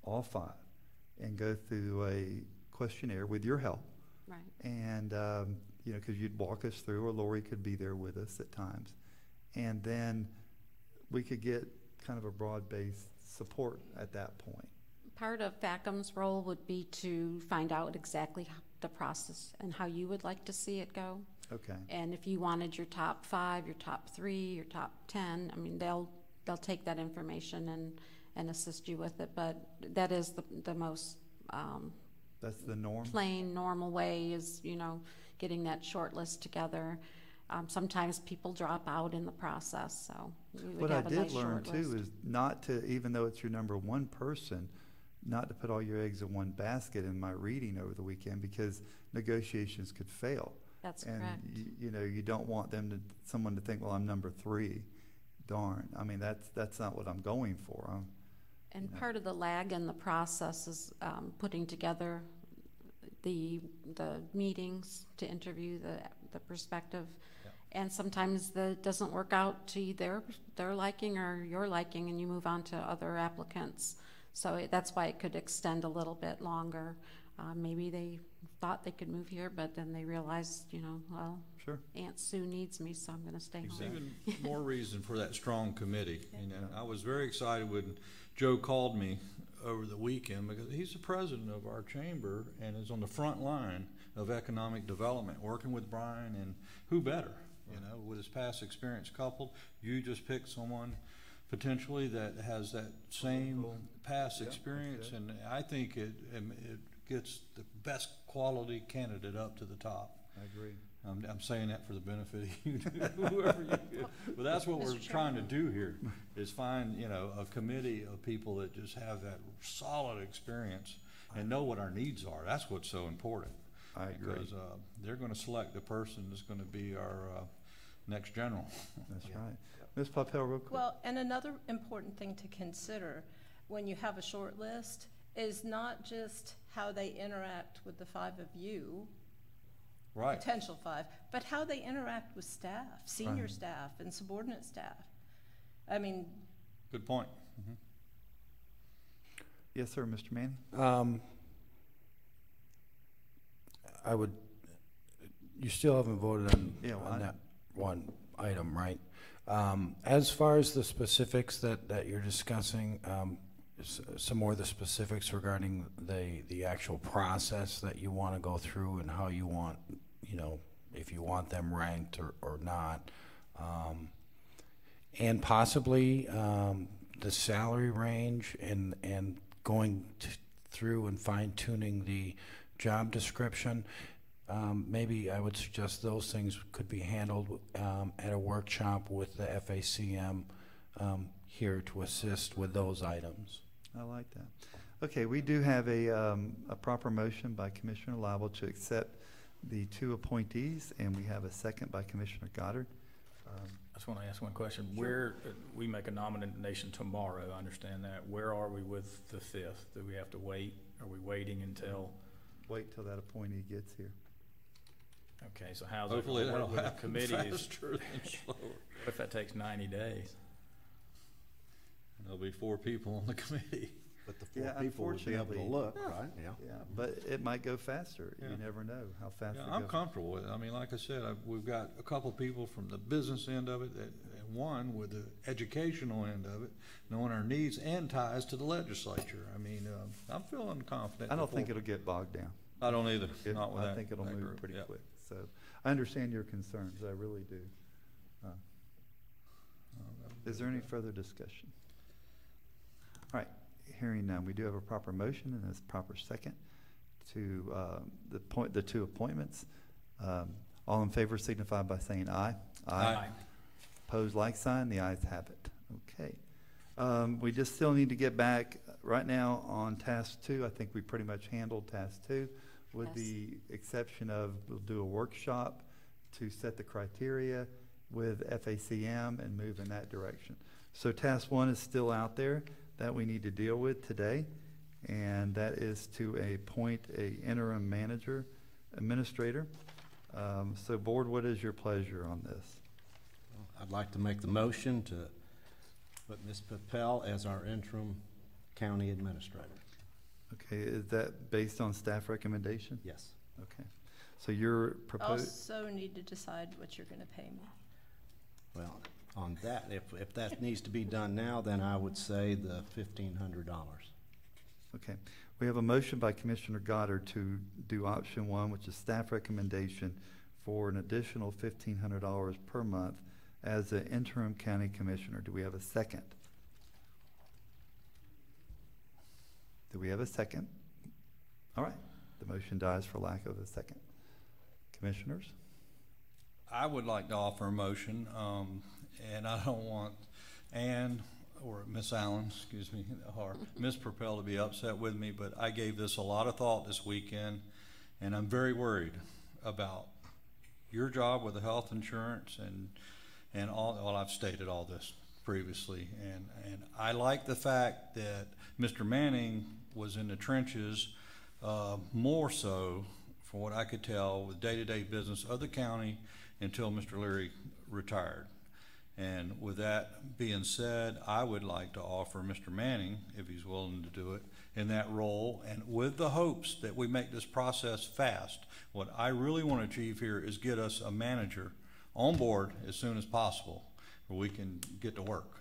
all five, and go through a questionnaire with your help. Right. And, um, you know, because you'd walk us through, or Lori could be there with us at times. And then we could get kind of a broad-based support at that point. Part of FACM's role would be to find out exactly the process and how you would like to see it go. Okay, And if you wanted your top five, your top three, your top ten, I mean, they'll, they'll take that information and, and assist you with it. But that is the, the most, um, that's the norm? plain, normal way is, you know, getting that short list together. Um, sometimes people drop out in the process, so What I did nice learn too is not to, even though it's your number one person, not to put all your eggs in one basket in my reading over the weekend because negotiations could fail. That's And correct. you, you know, you don't want them to, someone to think, well, I'm number three. Darn, I mean, that's, that's not what I'm going for. I'm, And part of the lag in the process is um, putting together the, the meetings to interview the, the perspective. And sometimes that doesn't work out to their, their liking or your liking, and you move on to other applicants. So it- that's why it could extend a little bit longer. Uh, Maybe they thought they could move here, but then they realized, you know, well, sure. Aunt Sue needs me, so I'm gonna stay There's home. even more reason for that strong committee. You know, I was very excited when Joe called me over the weekend because he's the president of our chamber and is on the front line of economic development, working with Brian and who better? You know, with his past experience coupled, you just pick someone potentially that has that same past Yeah, experience okay. and I think it, it gets the best quality candidate up to the top. I agree. I'm, I'm saying that for the benefit of you, whoever you, but that's what we're Mr. trying to do here, is find, you know, a committee of people that just have that solid experience and know what our needs are. That's what's so important. I agree. Because, uh, they're gonna select the person that's gonna be our, uh, next general. That's Yeah. right. Ms. Papel, real quick. Well, and another important thing to consider when you have a short list is not just how they interact with the five of you, Right, potential five, but how they interact with staff, senior Right. staff and subordinate staff. I mean, good point. Mhm. Yes, sir, Mr. Manning? Um, I would, you still haven't voted on, Yeah, well, I- on that one item, right? Um, as far as the specifics that, that you're discussing, um, s- some more of the specifics regarding the, the actual process that you want to go through and how you want, you know, if you want them ranked or, or not. Um, and possibly, um, the salary range and, and going through and fine tuning the job description. Um, maybe I would suggest those things could be handled, um, at a workshop with the FACM, um, here to assist with those items. I like that. Okay, we do have a, um, a proper motion by Commissioner Laibl to accept the two appointees, and we have a second by Commissioner Goddard. Um, I just want to ask one question. Where, uh, we make a nomination tomorrow, I understand that. Where are we with the fifth? Do we have to wait? Are we waiting until, Wait till that appointee gets here. Okay, so how's it Hopefully going to that'll work with the happen committees? faster than slower. What if that takes ninety days? There'll be four people on the committee. But the four Yeah, people would be able to unfortunately- look, right? Yeah. Yeah, but it might go faster. You never know how fast it Yeah, I'm goes. comfortable with it. I mean, like I said, I've, we've got a couple people from the business end of it, that, and one with the educational end of it, knowing our needs and ties to the legislature. I mean, um, I'm feeling confident. I don't think before- it'll get bogged down. I don't either, It- not with that. I think it'll that move group. pretty Yep. quick. So I understand your concerns, I really do. Uh, Is there any further discussion? All right, hearing none, we do have a proper motion and a proper second to uh, the point, the two appointments. Um, All in favor signify by saying aye. Aye. Opposed, like sign, the ayes have it. Okay. Um, We just still need to get back, right now, on task two, I think we pretty much handled task two, with Yes. the exception of, we'll do a workshop to set the criteria with FACM and move in that direction. So task one is still out there that we need to deal with today, and that is to appoint a interim manager, administrator. Um, So board, what is your pleasure on this? I'd like to make the motion to put Ms. Papel as our interim county administrator. Okay, is that based on staff recommendation? Yes. Okay. So you're proposing, Also need to decide what you're gonna pay me. Well, on that, if, if that needs to be done now, then I would say the fifteen hundred dollars. okay. We have a motion by Commissioner Goddard to do option one, which is staff recommendation for an additional fifteen hundred dollars per month as the interim county commissioner. Do we have a second? Do we have a second? All right, the motion dies for lack of a second. Commissioners? I would like to offer a motion, um, and I don't want Ann or Miss Allen, excuse me, or Miss Propel to be upset with me, but I gave this a lot of thought this weekend, and I'm very worried about your job with the health insurance and, and all, well, I've stated all this previously, and, and I like the fact that Mr. Manning was in the trenches, uh, more so, from what I could tell, with day-to-day business of the county until Mr. Leary retired. And with that being said, I would like to offer Mr. Manning, if he's willing to do it, in that role, and with the hopes that we make this process fast. What I really want to achieve here is get us a manager on board as soon as possible, where we can get to work.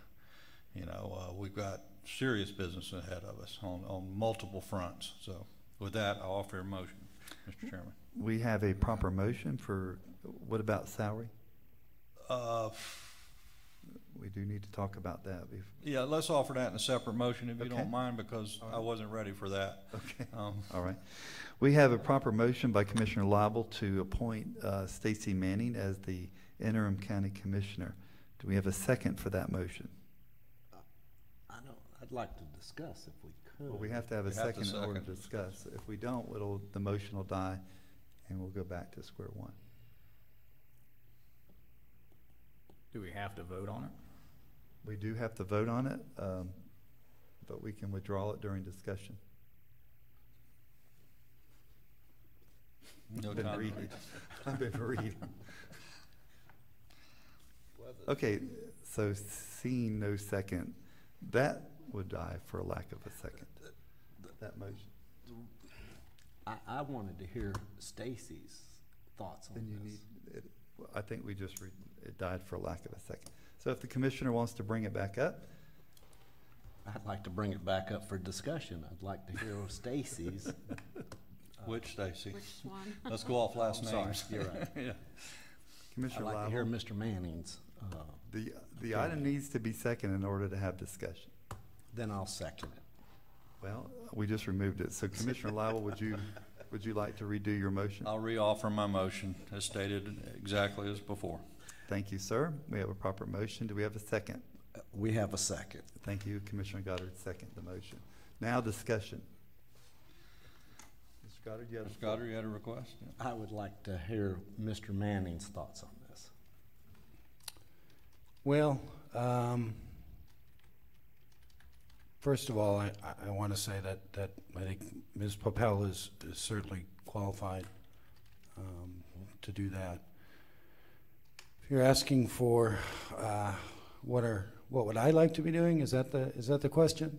You know, uh, we've got serious business ahead of us on, on multiple fronts. So with that, I offer a motion, Mr. Chairman. We have a proper motion for, what about salary? Uh, We do need to talk about that. bef- yeah, let's offer that in a separate motion if you Okay. don't mind, because I wasn't ready for that. Okay. Um, All right. We have a proper motion by Commissioner Laibl to appoint uh, Stacy Manning as the interim county commissioner. Do we have a second for that motion? I don't, I'd like to discuss if we could. Well, we have to have a We have to second in order to second. discuss. If we don't, it'll, the motion will die, and we'll go back to square one. Do we have to vote on it? We do have to vote on it, um, but we can withdraw it during discussion. No I've been time. reading. I've been reading. Okay, so seeing no second, that would die for a lack of a second, that motion. I, I wanted to hear Stacy's thoughts on Then you this. need, it- well, I think we just, re- it died for lack of a second. So if the commissioner wants to bring it back up, I'd like to bring it back up for discussion. I'd like to hear Stacy's. uh, Which Stacy? Which one? Let's go off last I'm names. sorry, you're right. Yeah. I'd Commissioner like to hear Laibl, Mr. Manning's, uh, the, the item needs to be second in order to have discussion. Then I'll second it. Well, we just removed it. So Commissioner Laibl, would you, would you like to redo your motion? I'll reoffer my motion as stated exactly as before. Thank you, sir. We have a proper motion. Do we have a second? We have a second. Thank you, Commissioner Goddard, second the motion. Now discussion. Mr. Goddard, you have the Mr. floor. Goddard, you had a request? Yeah. I would like to hear Mr. Manning's thoughts on this. Well, um, first of all, I, I- want to say that, that I think Ms. Popel is, is certainly qualified um, to do that. If you're asking for uh, what are, what would I like to be doing, is that the, is that the question?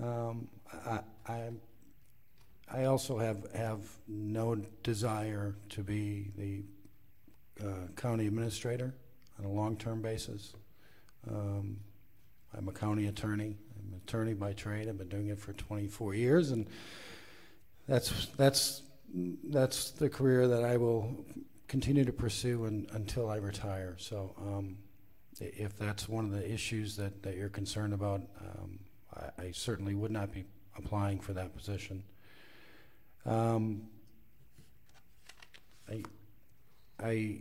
Um, I, I, I also have, have no desire to be the uh, county administrator on a long-term basis. Um, I'm a county attorney. Attorney by trade. I've been doing it for 24 years, and that's that's that's the career that I will continue to pursue un, until I retire. So, um, if that's one of the issues that, that you're concerned about, um, I, I certainly would not be applying for that position. Um, I I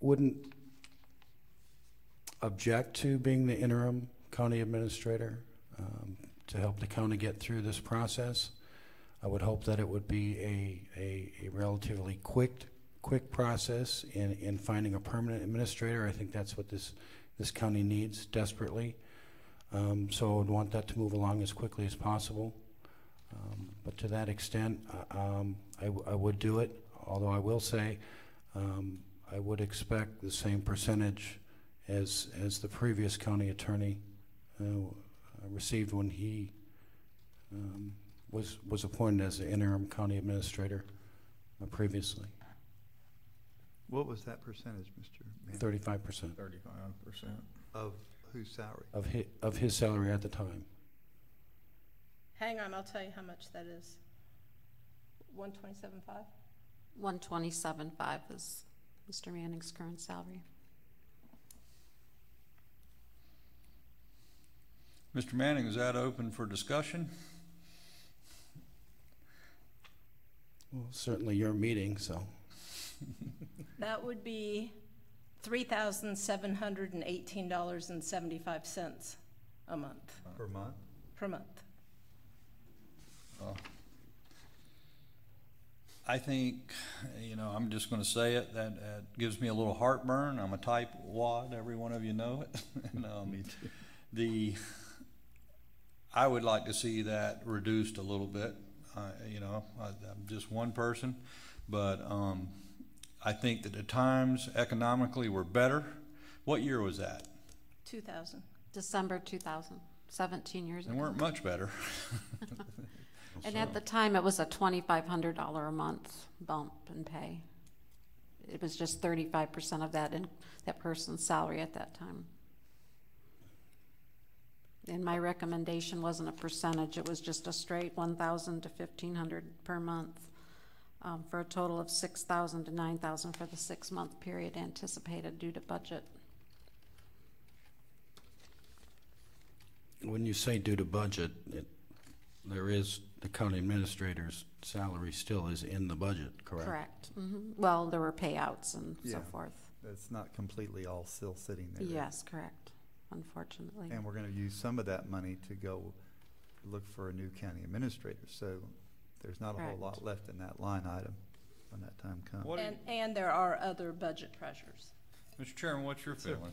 wouldn't object to being the interim county administrator um, to help the county get through this process. I would hope that it would be a, a, a relatively quick, quick process in, in finding a permanent administrator. I think that's what this, this county needs desperately. Um, so I would want that to move along as quickly as possible. Um, but to that extent, uh, um, I, I would do it, although I will say, um, I would expect the same percentage as, as the previous county attorney received when he um, was, was appointed as the interim county administrator uh, previously, What was that percentage, Mr. Manning? thirty-five percent Thirty-five percent. Of whose salary? of his, of his salary at the time. Hang on, I'll tell you how much that is. One twenty-seven five? One twenty-seven five is Mr. Manning's current salary. Mr. Manning, is that open for discussion? Well, certainly your meeting, so. That would be three thousand seven hundred and eighteen dollars and seventy-five cents a month, Per month? per month. Well, I think, you know, I'm just gonna say it, that, that gives me a little heartburn. I'm a type wad, every one of you know it. And, um, Me too. The, I would like to see that reduced a little bit. I, you know, I, I'm just one person, but, um, I think that the times economically were better. What year was that? Two thousand. December two thousand, seventeen years They ago. weren't much better. And at the time, it was a twenty-five hundred dollar a month bump in pay. It was just thirty-five percent of that in, that person's salary at that time. And my recommendation wasn't a percentage, it was just a straight one thousand to fifteen hundred per month, um, for a total of six thousand to nine thousand for the six-month period anticipated due to budget. When you say due to budget, it, there is, the county administrator's salary still is in the budget, correct? Correct. Mhm. Well, there were payouts and so forth. It's not completely all still sitting there. Yes, correct, unfortunately. And we're gonna use some of that money to go look for a new county administrator, so there's not a whole lot left in that line item when that time comes. What do you- And, and there are other budget pressures. Mr. Chairman, what's your feeling,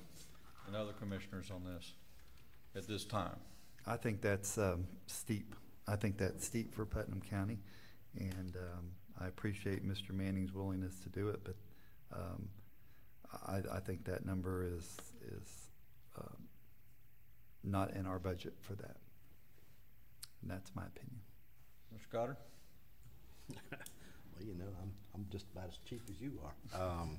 and other commissioners on this, at this time? I think that's um, steep. I think that's steep for Putnam County, and um, I appreciate Mr. Manning's willingness to do it, but um, I, I think that number is, is um, not in our budget for that. And that's my opinion. Mr. Goddard? Well, you know, I'm, I'm just about as cheap as you are. Um,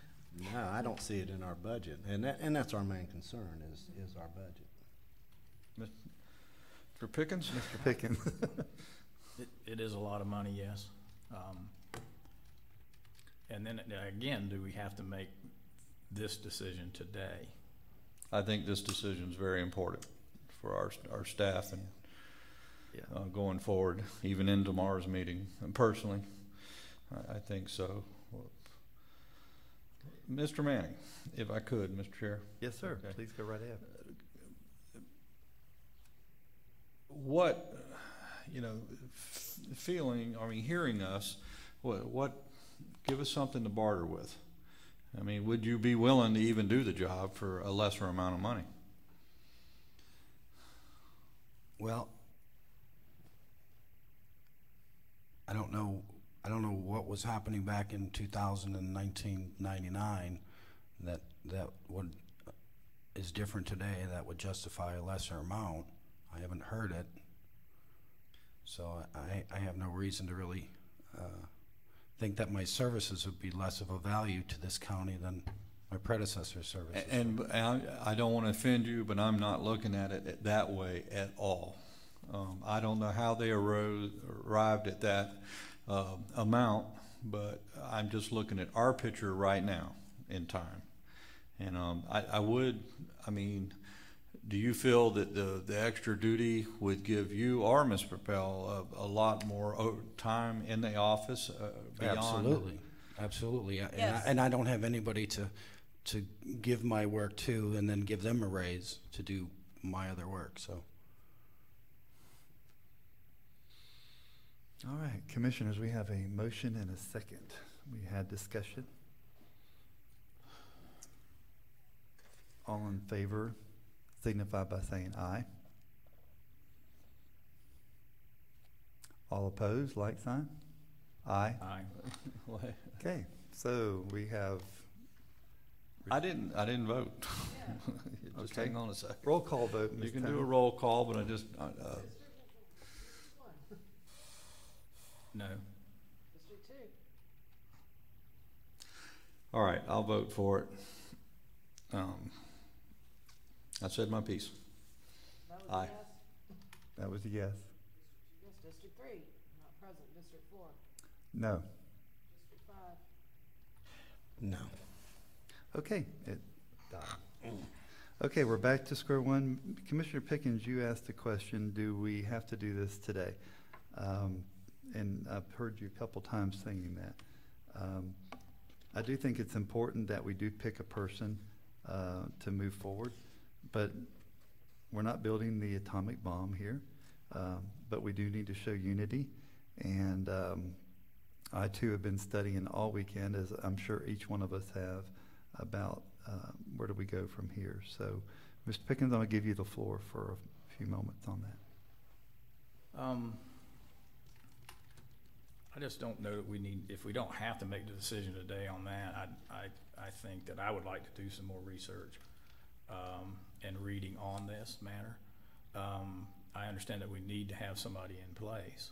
no, I don't see it in our budget, and that, and that's our main concern is, is our budget. Mr. Pickens? Mr. Pickens? It, it is a lot of money, yes. Um, And then, again, do we have to make this decision today? I think this decision is very important for our, our staff and Yeah. uh, going forward, even in tomorrow's meeting. And personally, I, I think so. Mr. Manning, if I could, Mr. Chair. Yes, sir. Okay. Please go right ahead. What, you know, f- feeling, I mean, hearing us, what, what, give us something to barter with. I mean, would you be willing to even do the job for a lesser amount of money? Well, I don't know, I don't know what was happening back in 2000 and 1999 that, that would, is different today, that would justify a lesser amount. I haven't heard it. So I, I have no reason to really uh, think that my services would be less of a value to this county than my predecessor's services. And, and I, I don't want to offend you, but I'm not looking at it that way at all. Um, I don't know how they arose, arrived at that, uh, amount, but I'm just looking at our picture right now in time. And, um, I, I would, I mean, do you feel that the, the extra duty would give you or Ms. Propel a, a lot more time in the office, uh, beyond? Absolutely, absolutely. And I- And I don't have anybody to, to give my work to and then give them a raise to do my other work, so. All right, commissioners, we have a motion and a second. We had discussion. All in favor signify by saying aye. All opposed, like sign? Aye. Aye. Okay, so we have I didn't, I didn't vote. Just Okay. hang on a second. Roll call vote, You Ms. can do a Towns. roll call, but I just, uh, uh, no. All right, I'll vote for it. Um, I said my piece. Aye. That was a yes. Yes, District Three, not present, District Four, No. District Five. No. Okay, it died. Okay, we're back to square one. Commissioner Pickens, you asked the question, do we have to do this today? Um, And I've heard you a couple times saying that. Um, I do think it's important that we do pick a person uh, to move forward, but we're not building the atomic bomb here. Um, But we do need to show unity. And um, I too have been studying all weekend, as I'm sure each one of us have, about uh, where do we go from here. So, Mr. Pickens, I'm going to give you the floor for a few moments on that. Um, I just don't know that we need, if we don't have to make the decision today on that, I, I, I think that I would like to do some more research, um, and reading on this matter. Um, I understand that we need to have somebody in place,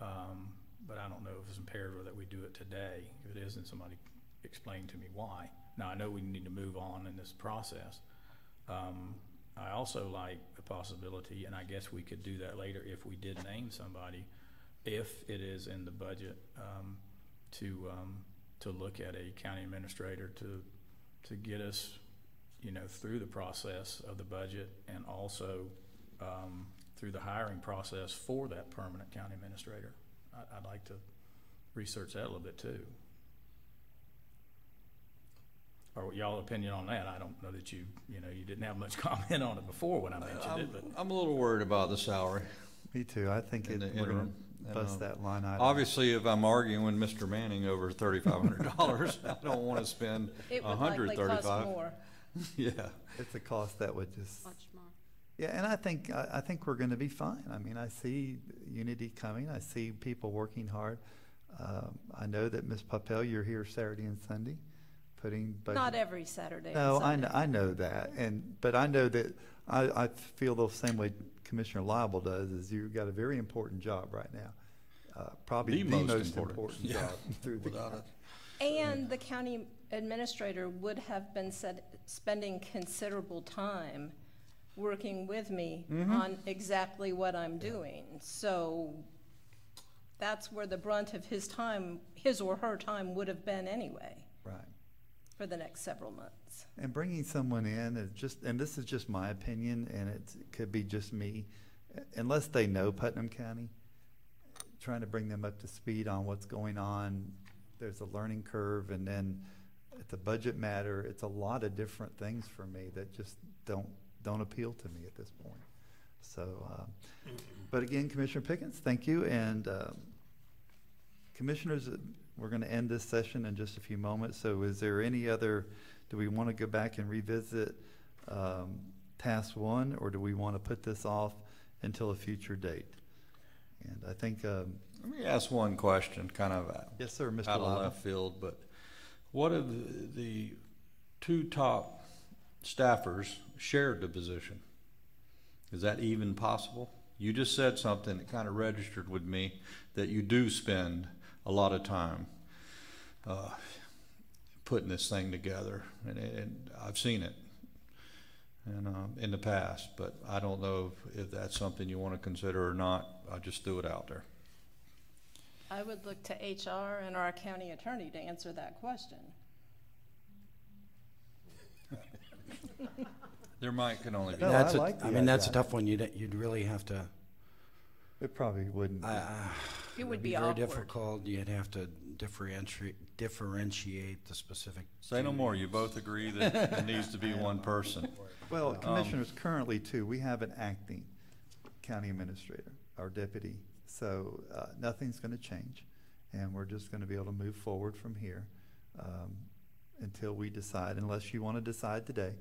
um, but I don't know if it's imperative that we do it today. If it isn't, somebody explain to me why. Now, I know we need to move on in this process. Um, I also like the possibility, and I guess we could do that later if we did name somebody, if it is in the budget, um, to, um, to look at a county administrator to, to get us, you know, through the process of the budget and also, um, through the hiring process for that permanent county administrator. I, I'd like to research that a little bit too. Or y'all opinion on that? I don't know that you, you know, you didn't have much comment on it before when I mentioned I'm, it, but. I'm a little worried about the salary Me too. I think in it, the we're going to bust um, that line item. Obviously, if I'm arguing with Mr. Manning over thirty-five hundred dollars, I don't want to spend It a would hundred likely cost more. Yeah. It's a cost that would just, Much more. yeah, and I think, I, I think we're going to be fine. I mean, I see unity coming. I see people working hard. Um, I know that Ms. Papel, you're here Saturday and Sunday, putting budget. Not every Saturday and No, I, Sunday. kn- I know that, and, but I know that, I, I feel the same way Commissioner Laibl does, is you've got a very important job right now. Uh, Probably The the most most important. important Yeah. job through the Without county. And the county administrator would have been said, spending considerable time working with me Mm-hmm. on exactly what I'm doing. So that's where the brunt of his time, his or her time would have been anyway, Right. for the next several months. And bringing someone in is just, and this is just my opinion, and it could be just me, unless they know Putnam County, trying to bring them up to speed on what's going on, there's a learning curve, and then it's a budget matter, it's a lot of different things for me that just don't, don't appeal to me at this point. So, uh, but again, Commissioner Pickens, thank you, and, um, Commissioners, uh, we're going to end this session in just a few moments, so is there any other, do we want to go back and revisit um, task one, or do we want to put this off until a future date? And I think, um, Let me ask one question, kind of yes, sir, Mr. out of left field, but what the, the two top staffers shared the position? Is that even possible? You just said something that kind of registered with me, that you do spend a lot of time uh, putting this thing together, and, and I've seen it and um, in the past, but I don't know if, if that's something you want to consider or not. I just threw it out there. I would look to HR and our county attorney to answer that question. There might can only be. No, I That's a- like the I mean, that's a idea. tough one. You'd, you'd really have to, It probably wouldn't. I, I. It would it'd be Very awkward. difficult. You'd have to differentiate, differentiate the specific. Say no more. You both agree that it needs to be one person. Well, um, Commissioners, currently too, we have an acting county administrator, our deputy. So uh, nothing's going to change, and we're just going to be able to move forward from here um, until we decide, unless you want to decide today.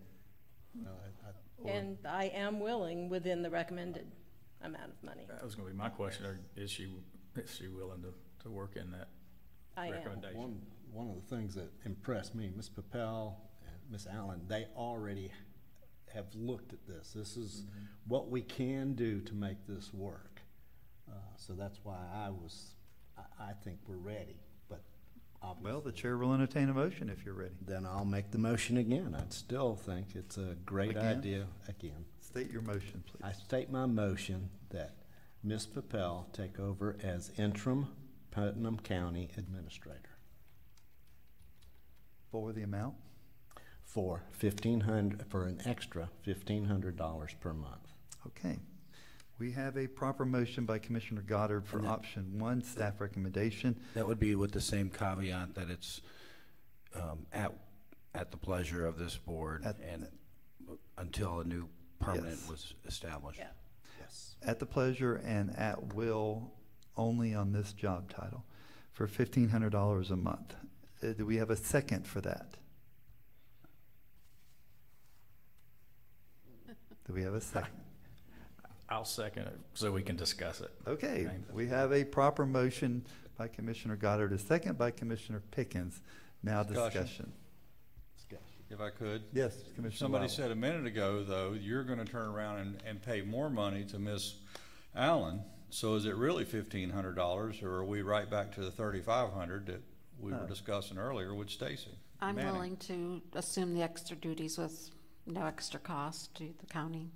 No, I, I, And I am willing within the recommended amount of money. That was gonna be my question, is she, is she willing to, to work in that I am. recommendation? One, one of the things that impressed me, Ms. Papel, and Ms. Allen, they already have looked at this. This is what we can do to make this work. Uh, so that's why I was, I, I think we're ready, but obviously. Well, the chair will entertain a motion if you're ready. Then I'll make the motion again. I'd still think it's a great Again? idea, again. State your motion, please. I please. state my motion that Ms. Papel take over as interim Putnam County Administrator For the amount? for fifteen hundred, for an extra fifteen hundred dollars per month. Okay. We have a proper motion by Commissioner Goddard for option one, staff recommendation. That would be with the same caveat that it's um, at, at the pleasure of this board At- and until a new permanent Yes. was established. Yeah. Yes. At the pleasure and at will, only on this job title, for fifteen hundred dollars a month. Uh, Do we have a second for that? Do we have a second? I'll second it so we can discuss it. Okay, Okay. we have a proper motion by Commissioner Goddard, a second by Commissioner Pickens. Now Discussion. discussion. If I could. Yes, Commissioner Somebody Wiley. said a minute ago, though, you're gonna turn around and, and pay more money to Miss Allen. So is it really fifteen hundred dollars, or are we right back to the thirty-five hundred that we were No. discussing earlier with Stacy? I'm Manning? willing to assume the extra duties with no extra cost to the county.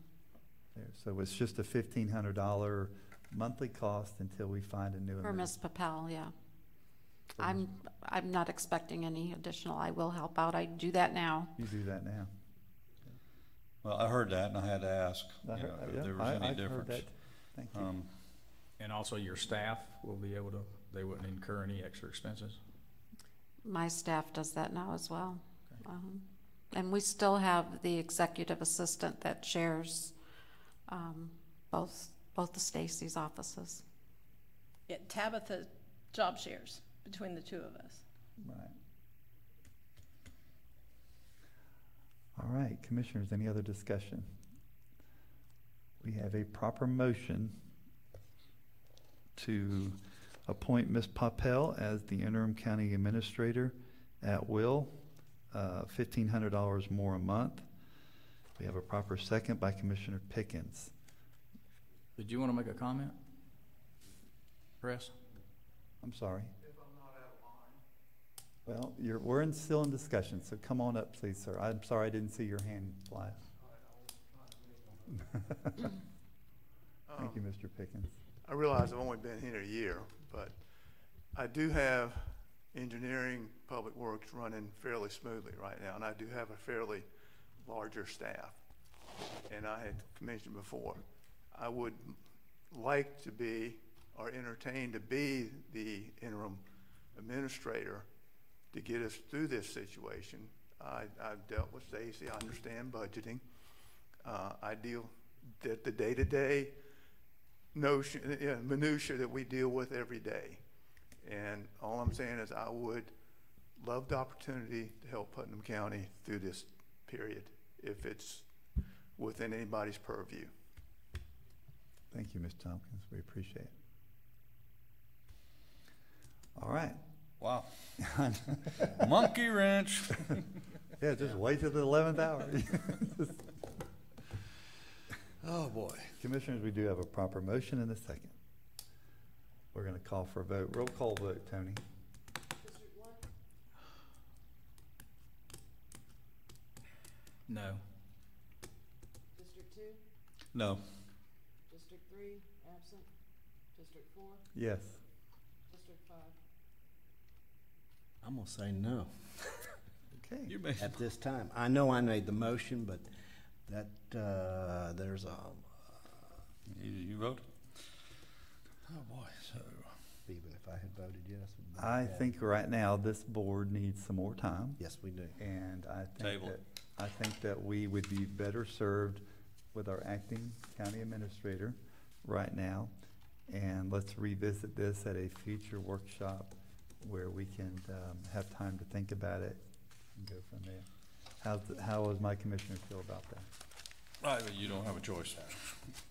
There, So it's just a fifteen hundred dollar monthly cost until we find a new. For admin- Ms. Papel, yeah. for I'm, I'm not expecting any additional. I will help out. I do that now. You do that now. Well, I heard that and I had to ask, you I heard- know, yeah, if there I- was any I've heard difference. that. Thank you. Um, And also your staff will be able to, they wouldn't incur any extra expenses? My staff does that now as well. Um, And we still have the executive assistant that shares um, both, both the Stacy's offices. Yeah, Tabitha job shares between the two of us. Right. All right, commissioners, any other discussion? We have a proper motion to appoint Ms. Papel as the interim county administrator at will, uh, fifteen hundred dollars more a month. We have a proper second by Commissioner Pickens. Did you want to make a comment? Chris? I'm sorry. Well, you're, we're in, still in discussion, so come on up, please, sir. I'm sorry I didn't see your hand fly. Thank you, Mr. Pickens. I realize I've only been here a year, but I do have engineering, public works running fairly smoothly right now, and I do have a fairly larger staff. And I had mentioned before, I would like to be, or entertain to be the interim administrator to get us through this situation. I, I've dealt with Stacy, I understand budgeting. Uh, I deal, the, the day-to-day notion, minutia that we deal with every day. And all I'm saying is I would love the opportunity to help Putnam County through this period, if it's within anybody's purview. Thank you, Ms. Tompkins. We appreciate it. All right. Wow. Monkey wrench. Yeah, just wait till the eleventh hour. Oh, boy. Commissioners, we do have a proper motion and a second. We're gonna call for a vote. Roll call vote, Tony. District one, No. District two, No. district three, absent, district four, Yes. district five. I'm gonna say no Okay. You may, at this time. I know I made the motion, but that, uh, there's a, you, you vote? Oh, boy, so. even if I had voted yes. it'd be I bad. think right now this board needs some more time. Yes, we do. And I think Table. that, I think that we would be better served with our acting county administrator right now. And let's revisit this at a future workshop where we can, um, have time to think about it and go from there. How's, the- how does my commissioner feel about that? Right, but you don't have a choice.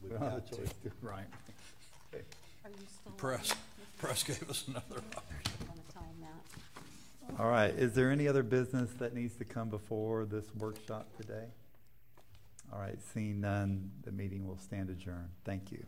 We don't have a choice to. Right. Are you still? Press, press gave us another option. Want to tell? All right, is there any other business that needs to come before this workshop today? All right, seeing none, the meeting will stand adjourned. Thank you.